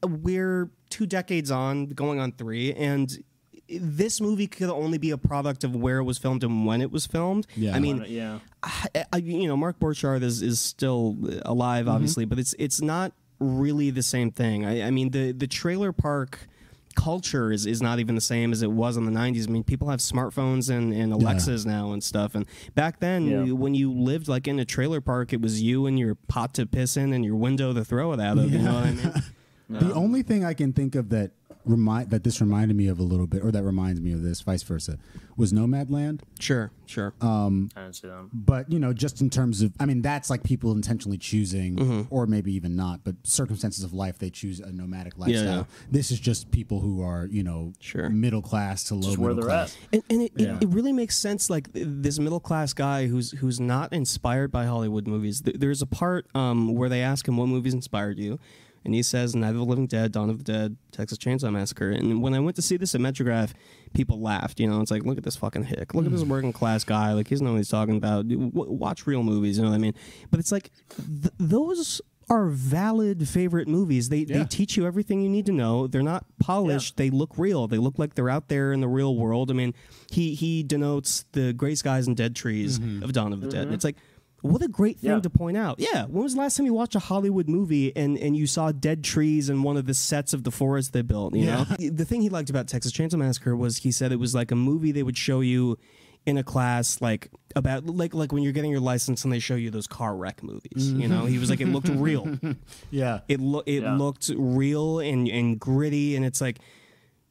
We're two decades on, going on three, and this movie could only be a product of where it was filmed and when it was filmed. Yeah. I mean, yeah. I, I- you know, Mark Borchardt is, is still alive, Mm-hmm. obviously, but it's it's not really the same thing. I, I mean, the the trailer park culture is, is not even the same as it was in the 90s. I mean, people have smartphones and, and Alexas now and stuff. And back then, Yeah. you- when you lived like in a trailer park, it was you and your pot to piss in and your window to throw it out of. You know what I mean? The only thing I can think of that remind that this reminded me of a little bit, or that reminds me of this, vice versa, was Nomadland. Sure, sure. I didn't see them. But you know, just in terms of, I mean, that's like people intentionally choosing, Mm-hmm. or maybe even not, but circumstances of life, they choose a nomadic lifestyle. yeah. This is just people who are, you know, Sure. middle class to low Just middle where they're class. at. And, and it, Yeah. it, it really makes sense. Like this middle class guy who's who's not inspired by Hollywood movies. There's a part um, where they ask him what movies inspired you, and he says Night of the Living Dead, Dawn of the Dead, Texas Chainsaw Massacre. And when I went to see this at Metrograph, people laughed. You know, it's like look at this fucking hick, look at this mm. working class guy. Like he's know what he's talking about. W- watch real movies. You know what I mean? But it's like th- those. Are valid favorite movies. They they teach you everything you need to know. They're not polished. They look real. They look like they're out there in the real world. I mean, he he denotes the gray skies and dead trees mm-hmm. of Dawn of the Dead. Mm-hmm. It's like what a great thing Yeah. to point out. Yeah, when was the last time you watched a Hollywood movie and and you saw dead trees in one of the sets of the forest they built? You know, the thing he liked about Texas Chainsaw Massacre was he said it was like a movie they would show you in a class like about like like when you're getting your license and they show you those car wreck movies you know he was like it looked real Yeah. it lo- it Yeah. looked real and and gritty and it's like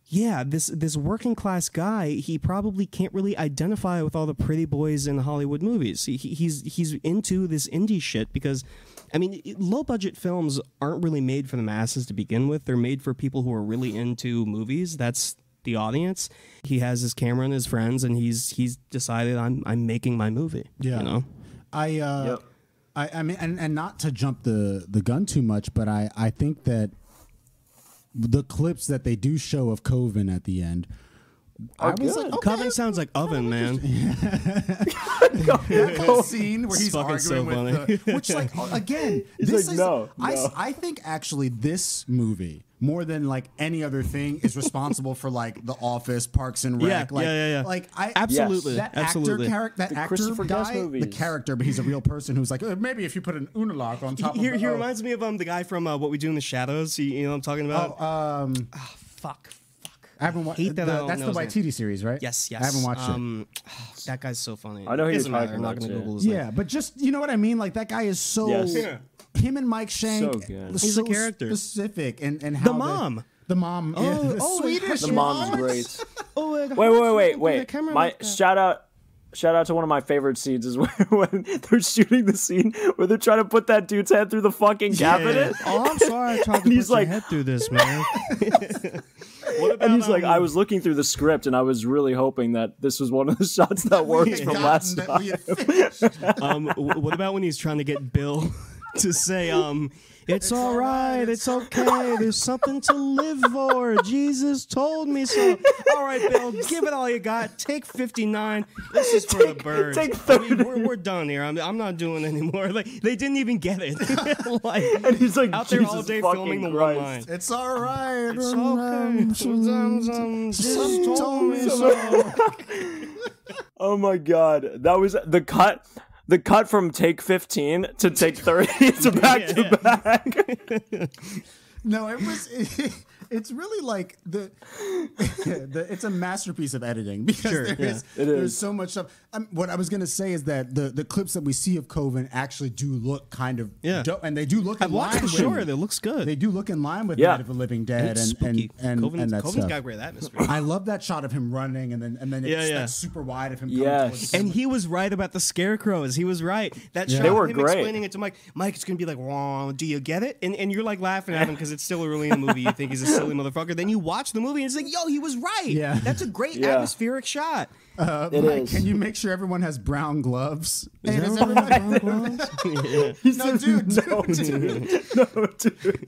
yeah this this working class guy he probably can't really identify with all the pretty boys in Hollywood movies. He, he- he's he's into this indie shit because I mean low budget films aren't really made for the masses to begin with. They're made for people who are really into movies. That's the audience. He has his camera and his friends and he's he's decided I'm I'm making my movie Yeah. you know? I uh Yep. I, I mean and, and not to jump the the gun too much, but I I think that the clips that they do show of Coven at the end I was good. like, okay, Coven sounds like oven man that whole scene where he's fucking so arguing with the, which like again He's this like, is no, I, no. I think actually this movie more than like any other thing is responsible for like the office parks and rec Yeah, like, yeah, yeah, yeah. like i Absolutely, that absolutely. actor character that The actor guy the character but he's a real person who's like "Uh, maybe if you put an unalog on top He, of the he oh, reminds me of um the guy from uh, What We Do in the Shadows. You, you know what I'm talking about? oh, um fuck, fuck. I haven't watched hate that I that's the his White name. Series right Yes, yes. I haven't watched it um, That guy's so funny. I know who you're Doesn't talking I'm not gonna too. Google his name. yeah but just you know what I mean like that guy is so Yes. Yeah. him and Mike Shank So good. was He's a character. specific and and how The mom. the mom Oh, yeah, the oh, Swedish The mom's great. Oh, Wait, wait, wait, wait. My shout out. Shout out to one of my favorite scenes is when, when they're shooting the scene where they're trying to put that dude's head through the fucking cabinet. Oh, I'm sorry. I tried to he's put your like- head through this, man. what about And he's like, um, I was looking through the script and I was really hoping that this was one of the shots that works from last time. we had finished. um, what about when he's trying to get Bill to say, um, it's all right, it's okay, there's something to live for. Jesus told me so. All right, Bill, give it all you got. Take 59. This is for the birds. take I mean, we're, we're done here. I'm, I'm not doing anymore. Like they didn't even get it. like And he's like, out there all day fucking filming the Christ. one line. It's all right. It's okay. Sometimes, um, Jesus told me so. Oh my god, that was the cut. The cut from take 15 to take 30 to back to back. No, it was. it's really like the, the. It's a masterpiece of editing because Sure, there yeah. is- It there's so much stuff. Um, what I was gonna say is that the the clips that we see of Coven actually do look kind of Yeah. dope, and they do look. I've in watched line it with- before. It looks good. They do look in line with Yeah. Night of the Living Dead and and spooky. and, Coven's, and that Coven's stuff. got great atmosphere. I love that shot of him running, and then and then it's Yeah, yeah. that super wide of him. Coming Yes. towards And he was right about the scarecrows. He was right. That Yeah. shot They of were him great. explaining it to Mike. Mike, it's gonna be like, "Whoa, do you get it?" And and you're like laughing at him because it's still early in the movie. You think he's a silly motherfucker. Then you watch the movie and it's like, "Yo, he was right. Yeah. that's a great Yeah. atmospheric shot." Uh, It Mike, is. Can you make sure everyone has brown gloves? Is Hey, does everyone everybody- no, dude, dude, dude. no, dude.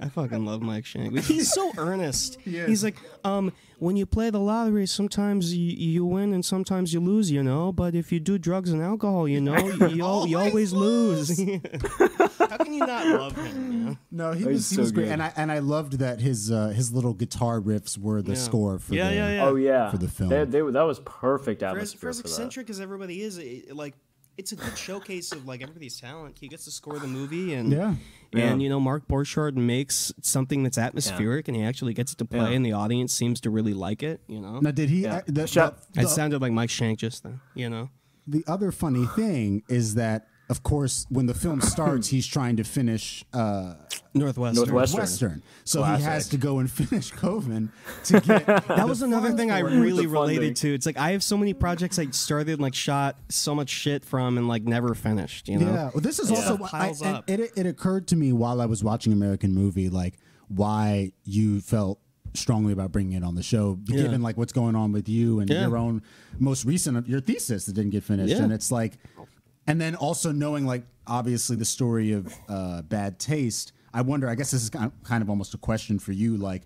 I fucking love Mike Shank. He's so earnest. He. He's like, um, when you play the lottery, sometimes you, you win and sometimes you lose, you know. But if you do drugs and alcohol, you know, you, you, al- you always lose. How can you not love him? Man? No, he He's was he so was great, good. and I and I loved that his uh, his little guitar riffs were the Yeah. score for Yeah, the, yeah, yeah. Oh yeah, For the film. They, they, that was perfect For as, atmosphere for as for that. eccentric as everybody is, it, like it's a good showcase of like everybody's talent. He gets to score the movie, and Yeah. and Yeah. you know Mark Borchardt makes something that's atmospheric, and he actually gets it to play, Yeah. and the audience seems to really like it. You know, Now, did he? Yeah. Uh, the, Shut- the, it sounded like Mike Shank just then. You know, the other funny thing is that, of course, when the film starts, he's trying to finish uh, Northwestern. Northwestern. Western. So he has to go and finish Coven to get. That was another thing I really related to. It's like I have so many projects I started and like shot so much shit from and like never finished. You know? Yeah. Well, this is Yeah. also Stuff I, up. it, it occurred to me while I was watching American Movie, like why you felt strongly about bringing it on the show, given like what's going on with you and Yeah. your own most recent your thesis that didn't get finished, Yeah. and it's like, and then also knowing like obviously the story of uh, bad taste. I wonder. I guess this is kind of- kind of almost a question for you, like.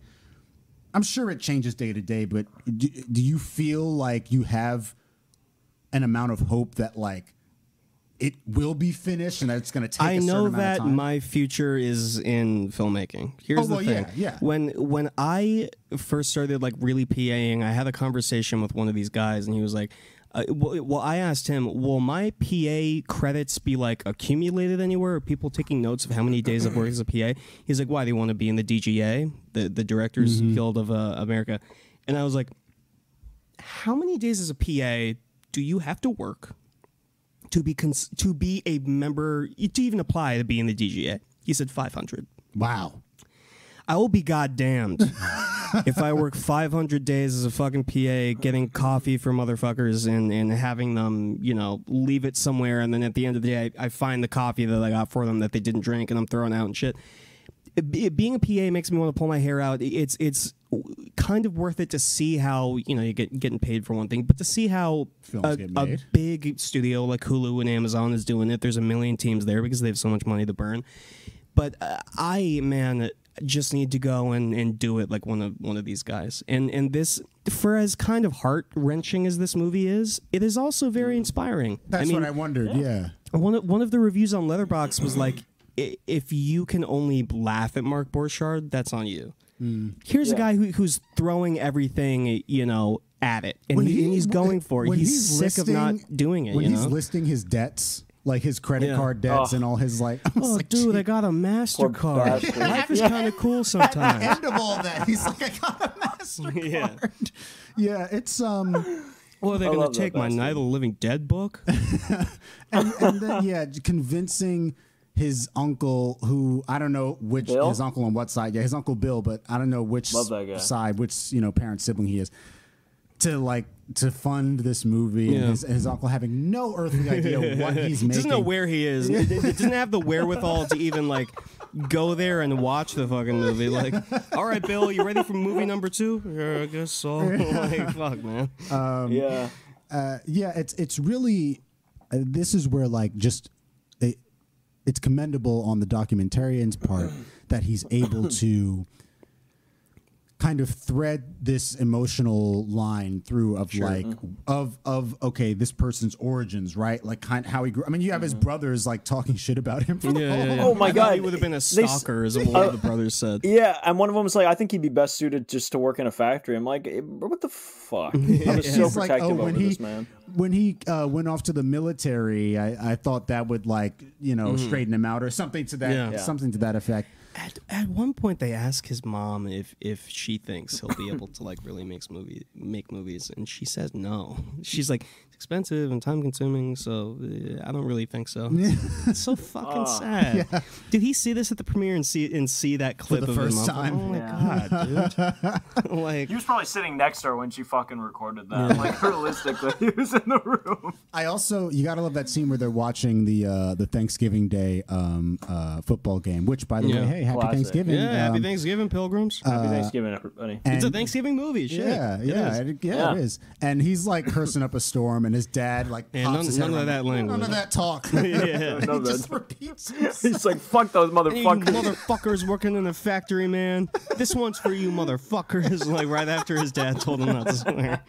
I'm sure it changes day to day, but do, do you feel like you have an amount of hope that like it will be finished and that it's going to take? I know that my future is in filmmaking. Here's Oh, well, the thing. yeah, yeah. When when I first started like really PAing, I had a conversation with one of these guys, and he was like, uh, well, I asked him, will my PA credits be like accumulated anywhere? Are people taking notes of how many days I've worked as a PA? He's like, why do you want to be in the DGA, the the Directors Mm-hmm. Guild of uh, America? And I was like, how many days as a PA do you have to work to be cons- to be a member to even apply to be in the DGA? He said 500. wow. I will be goddamned if I work 500 days as a fucking PA, getting coffee for motherfuckers and, and having them, you know, leave it somewhere. And then at the end of the day, I, I find the coffee that I got for them that they didn't drink and I'm throwing out and shit. It- be- being a PA makes me want to pull my hair out. It's it's kind of worth it to see how you know you get getting paid for one thing, but to see how a, a big studio like Hulu and Amazon is doing it. There's a million teams there because they have so much money to burn. But uh, I, man, just need to go and, and do it like one of one of these guys. And and this, for as kind of heart wrenching as this movie is, it is also very inspiring. That's I mean, what I wondered. Yeah. one of, one of the reviews on Letterboxd was like, if you can only laugh at Mark Borchardt, that's on you. Hmm. Here's a guy who, who's throwing everything, you know, at it, and, he, and he's going for it. when He's, sick of not doing it. When you he's know? listing his debts, like his credit Yeah. card debts and all his like, I was Oh, like, dude, gee, I got a Mastercard. bastard. Life is kind of cool sometimes. end of all that, he's like, I got a Mastercard. yeah. Yeah, it's um, Well, they're I going love to that take my bastard. Night of the Living Dead book. and, and then yeah, convincing his uncle, who I don't know which Bill? his uncle on what side, yeah, his uncle Bill, but I don't know which Love that guy. side, which you know parent sibling he is, to like to fund this movie, and Yeah. his, his uncle having no earthly idea what he's making. He doesn't know where he is. It, it doesn't have the wherewithal to even like go there and watch the fucking movie. Like, all right, Bill, you ready for movie number two? Yeah, I guess so. like, fuck, man. yeah. uh, yeah, it's it's really uh, this is where like just it, it's commendable on the documentarian's part that he's able to kind of thread this emotional line through of like of of okay this person's origins right like kind of how he grew i mean you have his brothers like talking shit about him for the Yeah, whole- yeah, yeah. Oh my I God. he would have been a stalker, is what one of the brothers said. Yeah, and one of them was like, "I think he'd be best suited just to work in a factory." I'm like, "Eh, "What the fuck?" I was so He's like, protective oh, when over he this man. when he uh, went off to the military, I, I thought that would like you know straighten him out or something to that Yeah. Yeah. something to that effect. At, at one point, they ask his mom if if she thinks he'll be able to like really make movie make movies, and she says no. She's like expensive and time consuming, so uh, I don't really think so. it's so fucking sad. Did he see this at the premiere and see and see that clip the of first I'm time? Oh my god, dude! like He was probably sitting next to her when she fucking recorded that. Like realistically, he was in the room. I also you gotta love that scene where they're watching the uh, the Thanksgiving Day um, uh, football game. Which, by the Yeah. way, hey, happy Classic. Thanksgiving! yeah, happy um, Thanksgiving, pilgrims. Happy Thanksgiving, everybody. and- it's a Thanksgiving movie. Shit. Yeah, yeah, is. it- yeah, Yeah. it is. And he's like cursing up a storm, and his dad like Yeah, pops none- his head none of that language. None of that talk. yeah. He just that- repeats. He's like, "Fuck those You motherfuckers." motherfuckers working in the factory, man. This one's for you, motherfuckers. Like right after his dad told him not to swear.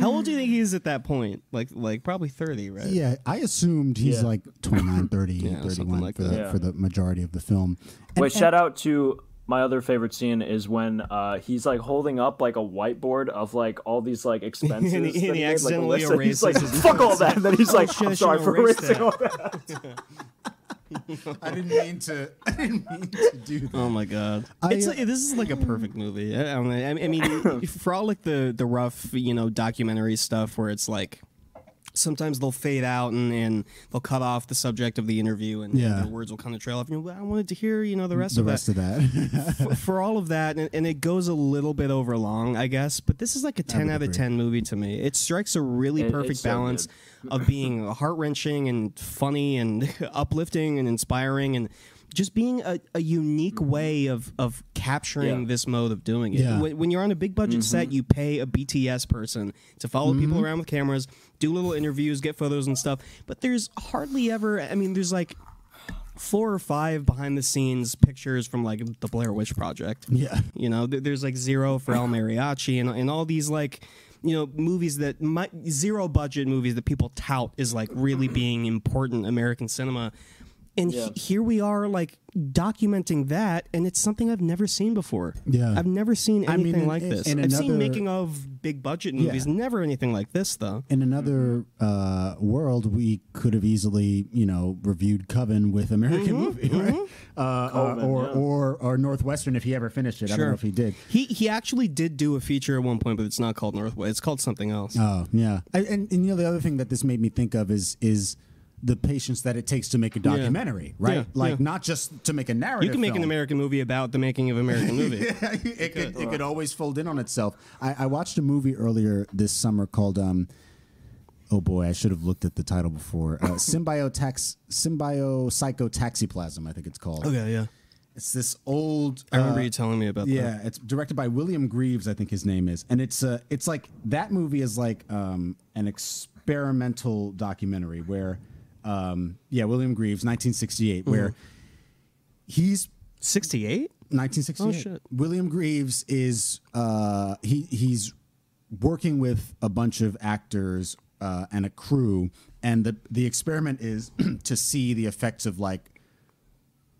How old do you think he is at that point? Like, like probably thirty, right? Yeah, I assumed he's Yeah. like 29, 30, Yeah, 31 like for, the, Yeah. for the majority of the film. And- Wait, shout out to my other favorite scene is when uh, he's like holding up like a whiteboard of like all these like expenses. And he- and he made, like, a accidentally list, and he's like, erases his- "Fuck all that!" And then he's like, shit, I "I'm sorry for erasing that." all that." I didn't mean to. I didn't mean to do that. Oh my god! I, it's like, this is like a perfect movie. I, I don't know. I mean, I mean, for all like the the rough, you know, documentary stuff where it's like sometimes they'll fade out and, and they'll cut off the subject of the interview and, and Yeah. their words will kind of trail off. You're, "Well, I wanted to hear, you know, the rest the of rest that. of that. for, for all of that, and, and it goes a little bit over long, I guess. But this is like a ten would out of ten movie to me. It strikes a really It- perfect it's so balance of being heart wrenching and funny and uplifting and inspiring and just being a, a unique mm-hmm. way of of capturing Yeah. this mode of doing it. Yeah. When, when you're on a big budget mm-hmm. set, you pay a BTS person to follow people mm-hmm. around with cameras, do little interviews, get photos and stuff. But there's hardly ever. I mean, there's like four or five behind the scenes pictures from like the Blair Witch Project. Yeah. You know, th- there's like zero for El Mariachi and, and all these like, you know, movies that might zero budget movies that people tout is like really being important American cinema. And he- here we are like documenting that and it's something I've never seen before. Yeah. I've never seen I mean, anything in- like in- this. in I've seen making of big budget movies, Yeah. never anything like this though. In another uh, world, we could have easily, you know, reviewed Coven with American movie, right? Uh, uh, Coven, or, yeah. or or Northwestern if he ever finished it. I don't know if he did. He he actually did do a feature at one point, but it's not called Northwest. It's called something else. Oh yeah, I, and, and you know the other thing that this made me think of is is the patience that it takes to make a documentary, right? Yeah, like yeah. not just to make a narrative. you can make an. American movie about the making of American movie. it could it could always fold in on itself. I, I watched a movie earlier this summer called um, oh boy, I should have looked at the title before. Uh, Symbiotax Symbiopsychotaxiplasm, I think it's called. Okay, yeah. It's this old. I remember uh, you telling me about yeah, that. it's directed by William Greaves, I think his name is, and it's uh, it's like that movie is like um, an experimental documentary where, um, yeah, William Greaves, 1968, where Mm-hmm. he's 68? 1968. Oh, shit. William Greaves is uh, he he's working with a bunch of actors uh, and a crew, and the the experiment is to see the effects of like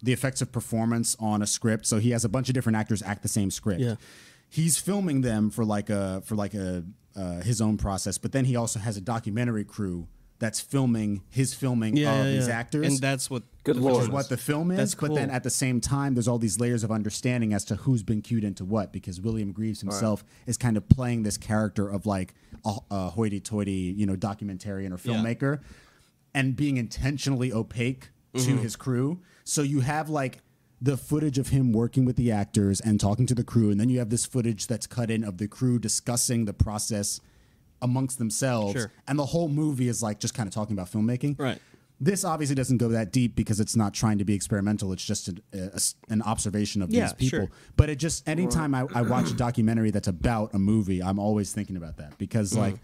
the effects of performance on a script. So he has a bunch of different actors act the same script. Yeah. He's filming them for like a for like a uh, his own process, but then he also has a documentary crew that's filming his filming Yeah, of yeah, these yeah. actors And that's what Good which lord. is what the film is. That's But then at the same time, there's all these layers of understanding as to who's been cued into what, because William Greaves himself is kind of playing this character of like a, a hoity-toity, you know, documentarian or Yeah. filmmaker, and being intentionally opaque Mm-hmm. to his crew. So you have like the footage of him working with the actors and talking to the crew, and then you have this footage that's cut in of the crew discussing the process amongst themselves, Sure. and the whole movie is like just kind of talking about filmmaking. Right. This obviously doesn't go that deep because it's not trying to be experimental. It's just a, a- an observation of Yeah, these people. sure. But it just anytime I, I watch a documentary that's about a movie, I'm always thinking about that Mm. because like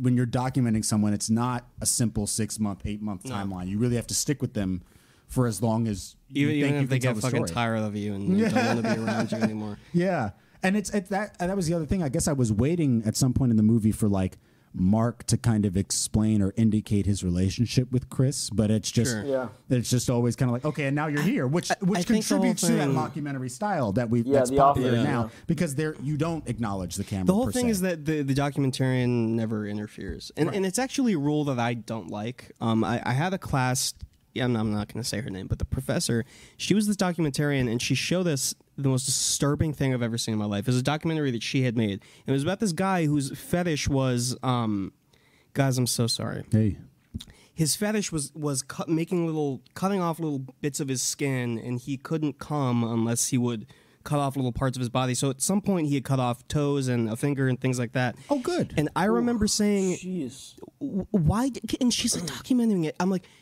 when you're documenting someone, it's not a simple six month, eight month timeline. You really have to stick with them for as long as you even, think even you if they tell get the fucking story. tired of you and don't want to be around you anymore. Yeah, and it's it's that and that was the other thing. I guess I was waiting at some point in the movie for like Mark to kind of explain or indicate his relationship with Chris, but it's just Sure. Yeah. it's just always kind of like okay, and now you're here, which which I think the contributes to that thing- mockumentary style that we Yeah, that's The popular Office, now yeah. because there you don't acknowledge the camera. The whole per thing se. is that the, the documentarian never interferes, and and it's actually a rule that I don't like. Um, I, I had a class. Yeah, I'm, I'm not going to say her name, but the professor, she was this documentarian, and she showed us the most disturbing thing I've ever seen in my life. It was a documentary that she had made. And it was about this guy whose fetish was, um, guys, I'm so sorry. hey. his fetish was was cut, making little cutting off little bits of his skin and he couldn't come unless he would cut off little parts of his body so at some point he had cut off toes and a finger and things like that Oh, good. and i remember saying Jeez. "W- why and she's like documenting it i'm like "W-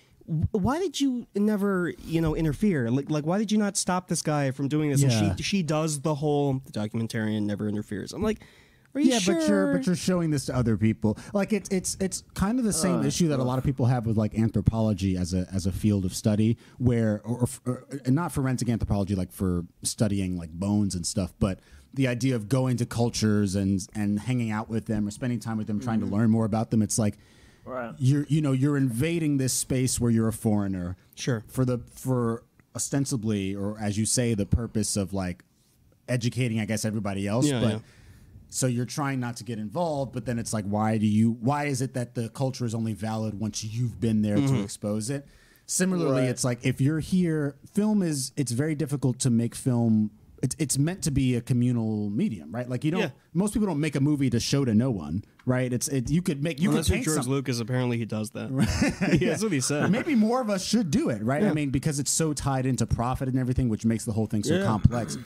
why did you never you know interfere like like why did you not stop this guy from doing this Yeah. and she she does the whole the documentarian never interferes i'm like are you yeah, sure but you're but you're showing this to other people. Like it's it's it's kind of the same Uh, issue that a lot of people have with like anthropology as a as a field of study, where or, or, or not forensic anthropology, like for studying like bones and stuff, but the idea of going to cultures and and hanging out with them or spending time with them, trying to learn more about them. It's like Right. you're you know you're invading this space where you're a foreigner. Sure. For the for ostensibly or as you say the purpose of like educating, I guess everybody else, Yeah, but. yeah. So you're trying not to get involved, but then it's like, why do you? Why is it that the culture is only valid once you've been there Mm-hmm. to expose it? Similarly, Right. it's like if you're here, film is. It's very difficult to make film it's it's meant to be a communal medium, right? Like you don't Yeah. most people don't make a movie to show to no one, right? It's it you could make you Unless could you're paint George some- Lucas, apparently he does that. yeah, that's what he said. Maybe more of us should do it, right? I mean, because it's so tied into profit and everything, which makes the whole thing so Yeah. complex.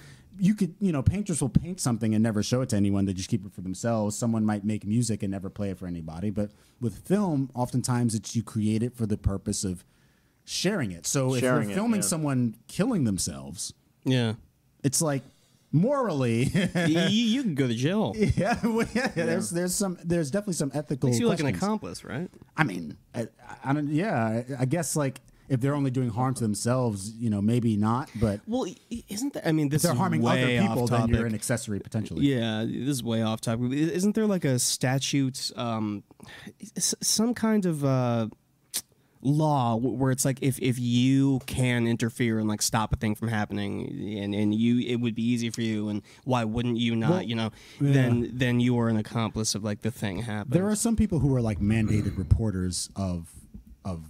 You could, you know, painters will paint something and never show it to anyone. They just keep it for themselves. Someone might make music and never play it for anybody. But with film, oftentimes it's you create it for the purpose of sharing it. So if you're it, filming yeah. someone killing themselves, Yeah, it's like morally, you, you can go to jail. yeah, well, yeah, There's there's some there's definitely some ethical. Makes you like an questions. accomplice, right? I mean, I, I don't. Yeah, I, I guess like if they're only doing harm to themselves, you know, maybe not. But Well, i- isn't that? I mean, this if they're is harming way other people, off then topic. you're an accessory potentially. Yeah, this is way off topic. I- Isn't there like a statute, um, s- some kind of uh, law where it's like if, if you can interfere and like stop a thing from happening, and, and you it would be easy for you, and why wouldn't you not? Well, you know, then then you are an accomplice of like the thing happening. There are some people who are like mandated reporters of of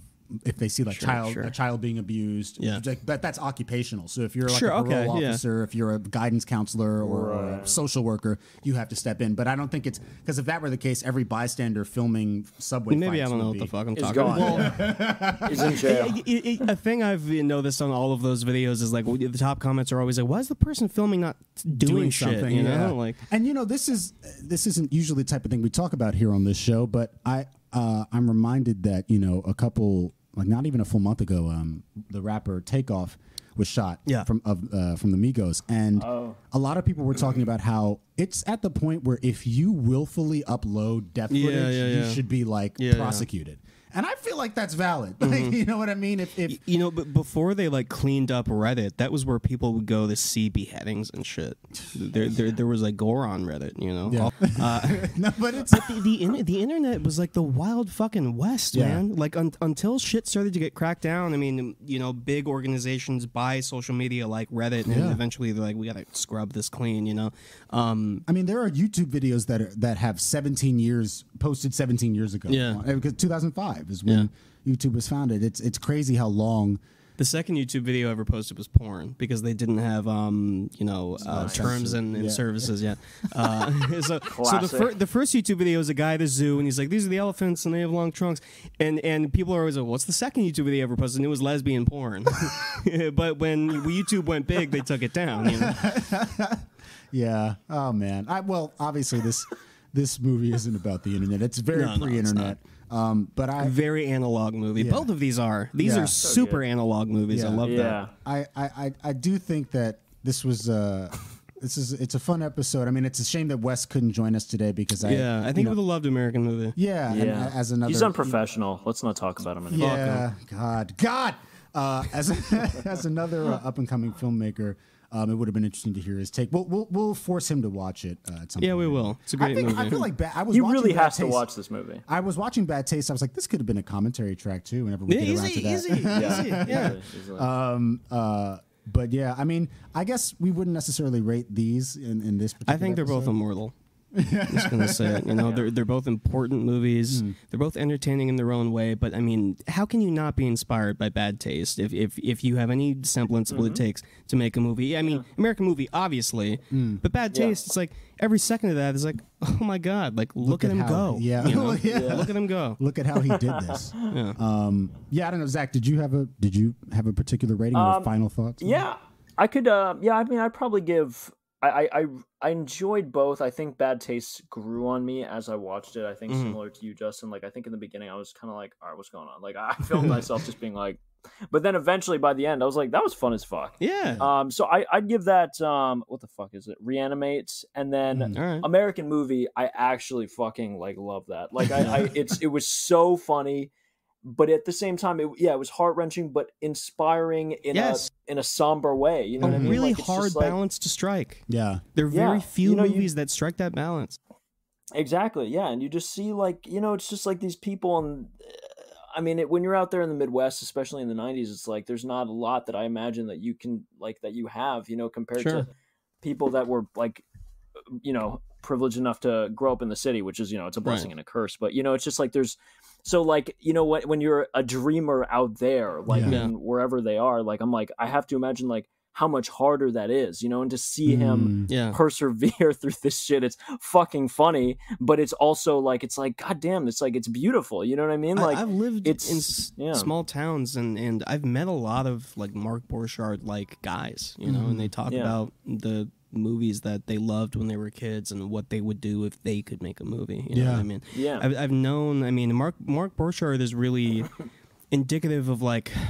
if they see like Sure, child sure. a child being abused. Yeah. It's like that that's occupational. So if you're like Sure, a parole okay, yeah. officer, if you're a guidance counselor or, or a social worker, you have to step in. But I don't think it's because if that were the case, every bystander filming subway Maybe I don't know would what the fuck I'm talking gone. about. He's in jail. It- it- it- a thing I've noticed on all of those videos is like the top comments are always like, "Why is the person filming not doing, shit?" You know, like and you know this is this isn't usually the type of thing we talk about here on this show, but I uh, I'm reminded that you know a couple like not even a full month ago, um, the rapper Takeoff was shot Yeah. from of uh, from the Migos, and a lot of people were talking about how it's at the point where if you willfully upload death Yeah, footage, yeah, you should be like Yeah, yeah. prosecuted. And I feel like that's valid. Like, you know what I mean? If, if you know, but before they like cleaned up Reddit, that was where people would go to see beheadings and shit. There, there, there was like gore on Reddit. You know, Yeah. uh, no, but it's the the, in, the internet was like the wild fucking west, Yeah. man. Like un, until shit started to get cracked down. I mean, you know, big organizations buy social media like Reddit, and Yeah. eventually they're like, we gotta scrub this clean. You know, um, I mean, there are YouTube videos that are, that have 17 years posted 17 years ago. Yeah. Uh, because 2005 is when YouTube was founded. It's it's crazy how long. The second YouTube video I ever posted was porn because they didn't have, um, you know, uh, terms and, and Yeah. services yet. Uh, so, so the, fir- the first YouTube video is a guy at the zoo and he's like, "These are the elephants and they have long trunks," and and people are always like, "What's the second YouTube video I ever posted?" And it was lesbian porn. but when YouTube went big, they took it down. You know? Yeah. Oh man. I well, obviously this this movie isn't about the internet. It's very No, no, it's pre-internet. um, but I Very analog movie. Yeah. Both of these are. These Yeah. are So super analog movies. I love Yeah. that. I, I, I, I do think that this was uh this is it's a fun episode. I mean, it's a shame that Wes couldn't join us today because I Yeah, I think you it know, was a loved American movie. yeah, and Yeah. as another He's unprofessional. Let's not talk about him anymore. Yeah, God, God. Uh, as as another uh, up and coming filmmaker, um, it would have been interesting to hear his take. We'll we'll, we'll force him to watch it uh, at some Yeah, point. we will. It's a great think movie. I feel like ba- I was. He watching really Bad has to watch this movie. I was watching Bad Taste. I was like, this could have been a commentary track too. Whenever we Yeah, get around to that. easy, easy. Yeah. Easily. um, uh, but yeah, I mean, I guess we wouldn't necessarily rate these in, in this. Particular I think they're both immortal. I'm just gonna say it. You know, they're they're both important movies. Hmm. They're both entertaining in their own way. But I mean, how can you not be inspired by bad taste if if, if you have any semblance of what it Mm-hmm. takes to make a movie? I mean, American movie, obviously, Hmm. but bad Yeah. taste. It's like every second of that is like, oh my god, like look, at, at him how- go. yeah. you know? Yeah. look at him go. Look at how he did this. Yeah. Um, yeah, I don't know, Zack. Did you have a Did you have a particular rating or Um, final thoughts? Yeah, I could. Uh, yeah, I mean, I'd probably give. I, I I I enjoyed both. I think Bad Taste grew on me as I watched it. I think Mhm. similar to you, Justin. Like I think in the beginning, I was kind of like, "All right, what's going on?" Like I filmed myself just being like, but then eventually by the end, I was like, "That was fun as fuck." Yeah. Um, so I I'd give that um, what the fuck is it? Reanimate, and then Mm. Right. American movie. I actually fucking like love that. Like I, I it's it was so funny. But at the same time, it, yeah, it was heart wrenching, but inspiring in Yes. a in a somber way. You know a what I mean? really Like, hard like- balance to strike. Yeah. There are very Yeah, few you know, you- movies that strike that balance. Exactly. Yeah, and you just see like you know, it's just like these people, and uh, I mean, it, when you're out there in the Midwest, especially in the '90s, it's like there's not a lot that I imagine that you can like that you have, you know, compared Sure. to people that were like, you know, privileged enough to grow up in the city, which is you know, it's a blessing and a curse. But you know, it's just like there's so like you know when when you're a dreamer out there, like Yeah. in wherever they are, like I'm like I have to imagine like how much harder that is, you know, and to see him mm. Yeah. persevere through this shit, it's fucking funny, but it's also like it's like god damn, it's like it's beautiful, you know what I mean? Like I, have lived it's in s- yeah. small towns and, and I've met a lot of like Mark Borchardt like guys, you know, and they mm-hmm. talk Yeah. about the movies that they loved when they were kids and what they would do if they could make a movie. You know what Yeah. I mean? Yeah. I've, I've known. I mean, Mark Mark Borchardt is really indicative of like.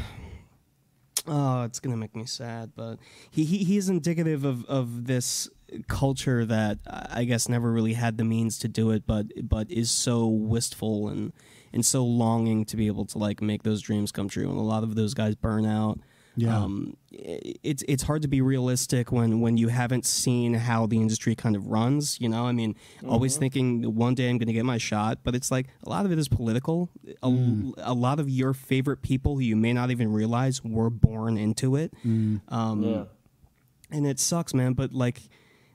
Oh, it's gonna make me sad, but he, he he's indicative of, of this culture that I guess never really had the means to do it, but but is so wistful and and so longing to be able to like make those dreams come true. And a lot of those guys burn out. Yeah. Um, it's it's hard to be realistic when when you haven't seen how the industry kind of runs. You know, I mean, always thinking one day I'm going to get my shot, but it's like a lot of it is political. A, a lot of your favorite people who you may not even realize were born into it. Um, yeah. and it sucks, man. But like,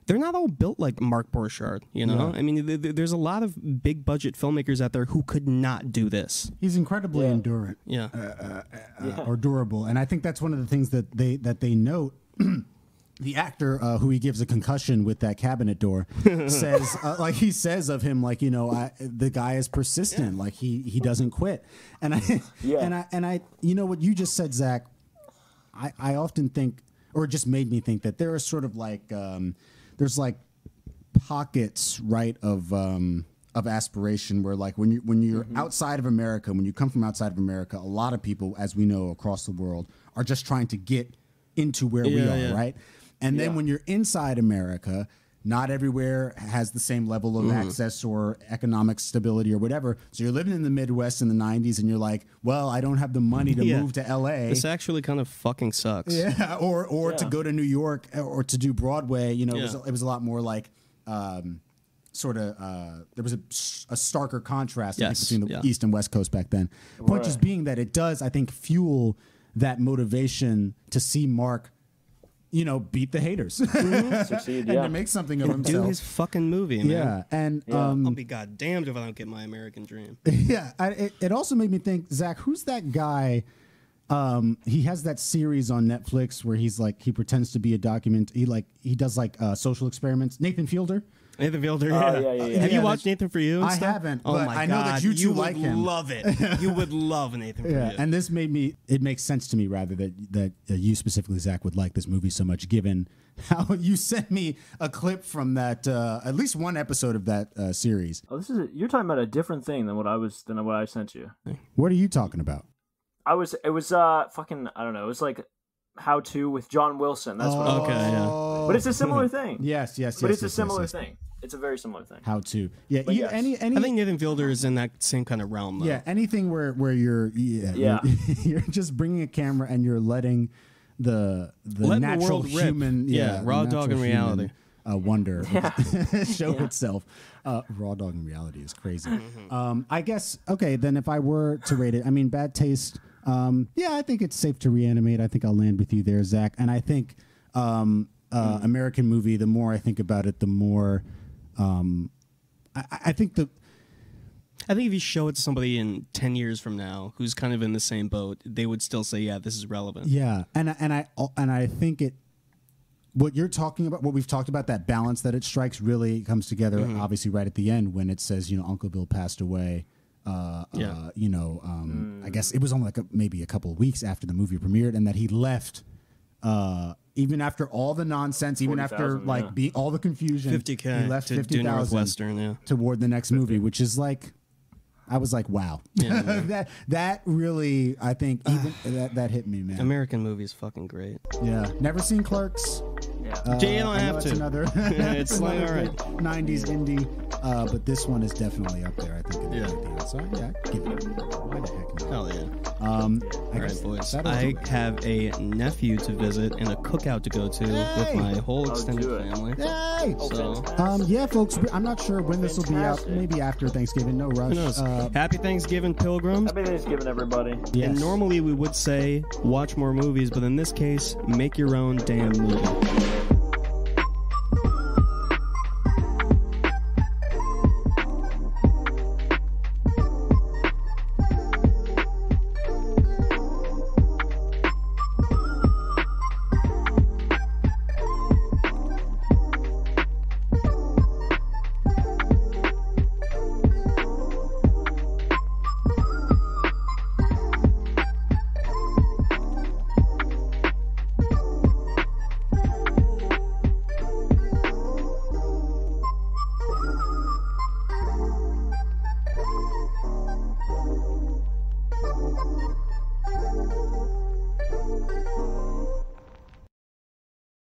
they're not all built like Mark Borchardt. You know, I mean, th- th- there's a lot of big budget filmmakers out there who could not do this. He's incredibly endurant. Yeah, uh, or durable. And I think that's one of the things that they that they note. the actor uh, who he gives a concussion with that cabinet door says, uh, like he says of him, like you know, I, the guy is persistent, like he he doesn't quit. And I Yeah. and I and I, you know what you just said, Zack. I I often think, or it just made me think that there are sort of like um, there's like pockets right of um of aspiration where like when you when you're Mm-hmm. outside of America when you come from outside of America a lot of people as we know across the world are just trying to get into where we are yeah. right and then when you're inside America not everywhere has the same level of access or economic stability or whatever so you're living in the Midwest in the 90s and you're like well I don't have the money to Yeah. move to LA this actually kind of fucking sucks. yeah, or or to go to New York or to do Broadway. You know, it, was, it was a lot more like um, sort of uh, there was a starker contrast Yes, between the yeah. East and West Coast back then. Point just being that it does, I think, fuel that motivation to see Mark, you know, beat the haters Succeed, and yeah. to make something of himself. Do his fucking movie, man. yeah, and Yeah. um, I'll be goddamned if I don't get my American dream. yeah, I, it, it also made me think, Zack, who's that guy? Um, he has that series on Netflix where he's like he pretends to be a document. He like he does like uh, social experiments. Nathan Fielder. Nathan Fielder. Oh, yeah. yeah, yeah, yeah. Have Yeah, you watched Nathan for You? and I stuff? haven't, Oh but my I know that God, you two would like him. Love it. you would love Nathan for Yeah, You. and this made me. It makes sense to me rather that that uh, you specifically, Zack, would like this movie so much, given how you sent me a clip from that uh, at least one episode of that uh, series. Oh, this is a, you're talking about a different thing than what I was than what I sent you. What are you talking about? I was it was uh fucking I don't know. It was like how to with John Wilson. That's what. It Okay, was. Yeah. But it's a similar thing. Yes, yes, yes. But yes, it's a yes, yes, similar yes. thing. It's a very similar thing. How to? Yeah, But you- yes. any any I think Nathan Fielder is in that same kind of realm. Though. Yeah, anything where where you're yeah, Yeah. You're, you're just bringing a camera and you're letting the the Letting the natural world rip. human Yeah, the raw natural dog in human, reality. uh, wonder show itself. Uh, raw dog in reality is crazy. Mm-hmm. Um, I guess okay. Then if I were to rate it, I mean, bad taste. Um, yeah, I think it's safe to reanimate. I think I'll land with you there, Zack. And I think um, uh, Mm. American movie. The more I think about it, the more um, I, I think the I think if you show it to somebody in ten years from now who's kind of in the same boat, they would still say, "Yeah, this is relevant." Yeah, and I- and I and I think it. What you're talking about, what we've talked about, that balance that it strikes really comes together. Mm-hmm. Obviously, right at the end when it says, you know, Uncle Bill passed away. Uh, Yeah. uh, you know, um, Mm. I guess it was only like a, maybe a couple of weeks after the movie premiered, and that he left. Uh, even after all the nonsense, even after 40,000, like yeah. be, all the confusion, Fifty k he left to fifty do Northwestern. Yeah. toward the next movie, which is like, I was like, wow, Yeah, that that really, I think even that that hit me, man. American movie is fucking great. Yeah, never seen Clerks. Yeah. Uh, Jay, you don't have it's to. Another, It's like, all right. '90s indie, uh, but this one is definitely up there. I think. In Yeah. the. So yeah, give it. Why the heck not? Hell yeah. Um, I All guess right, boys. I it. have a nephew to visit and a cookout to go to with my whole Oh, extended do it. family. Yay! So Um, yeah, folks. I'm not sure when this will be out. Maybe after Thanksgiving. No rush. who knows? Uh, Happy Thanksgiving, pilgrims. Happy Thanksgiving, everybody. yes. And normally we would say watch more movies, but in this case, make your own damn movie.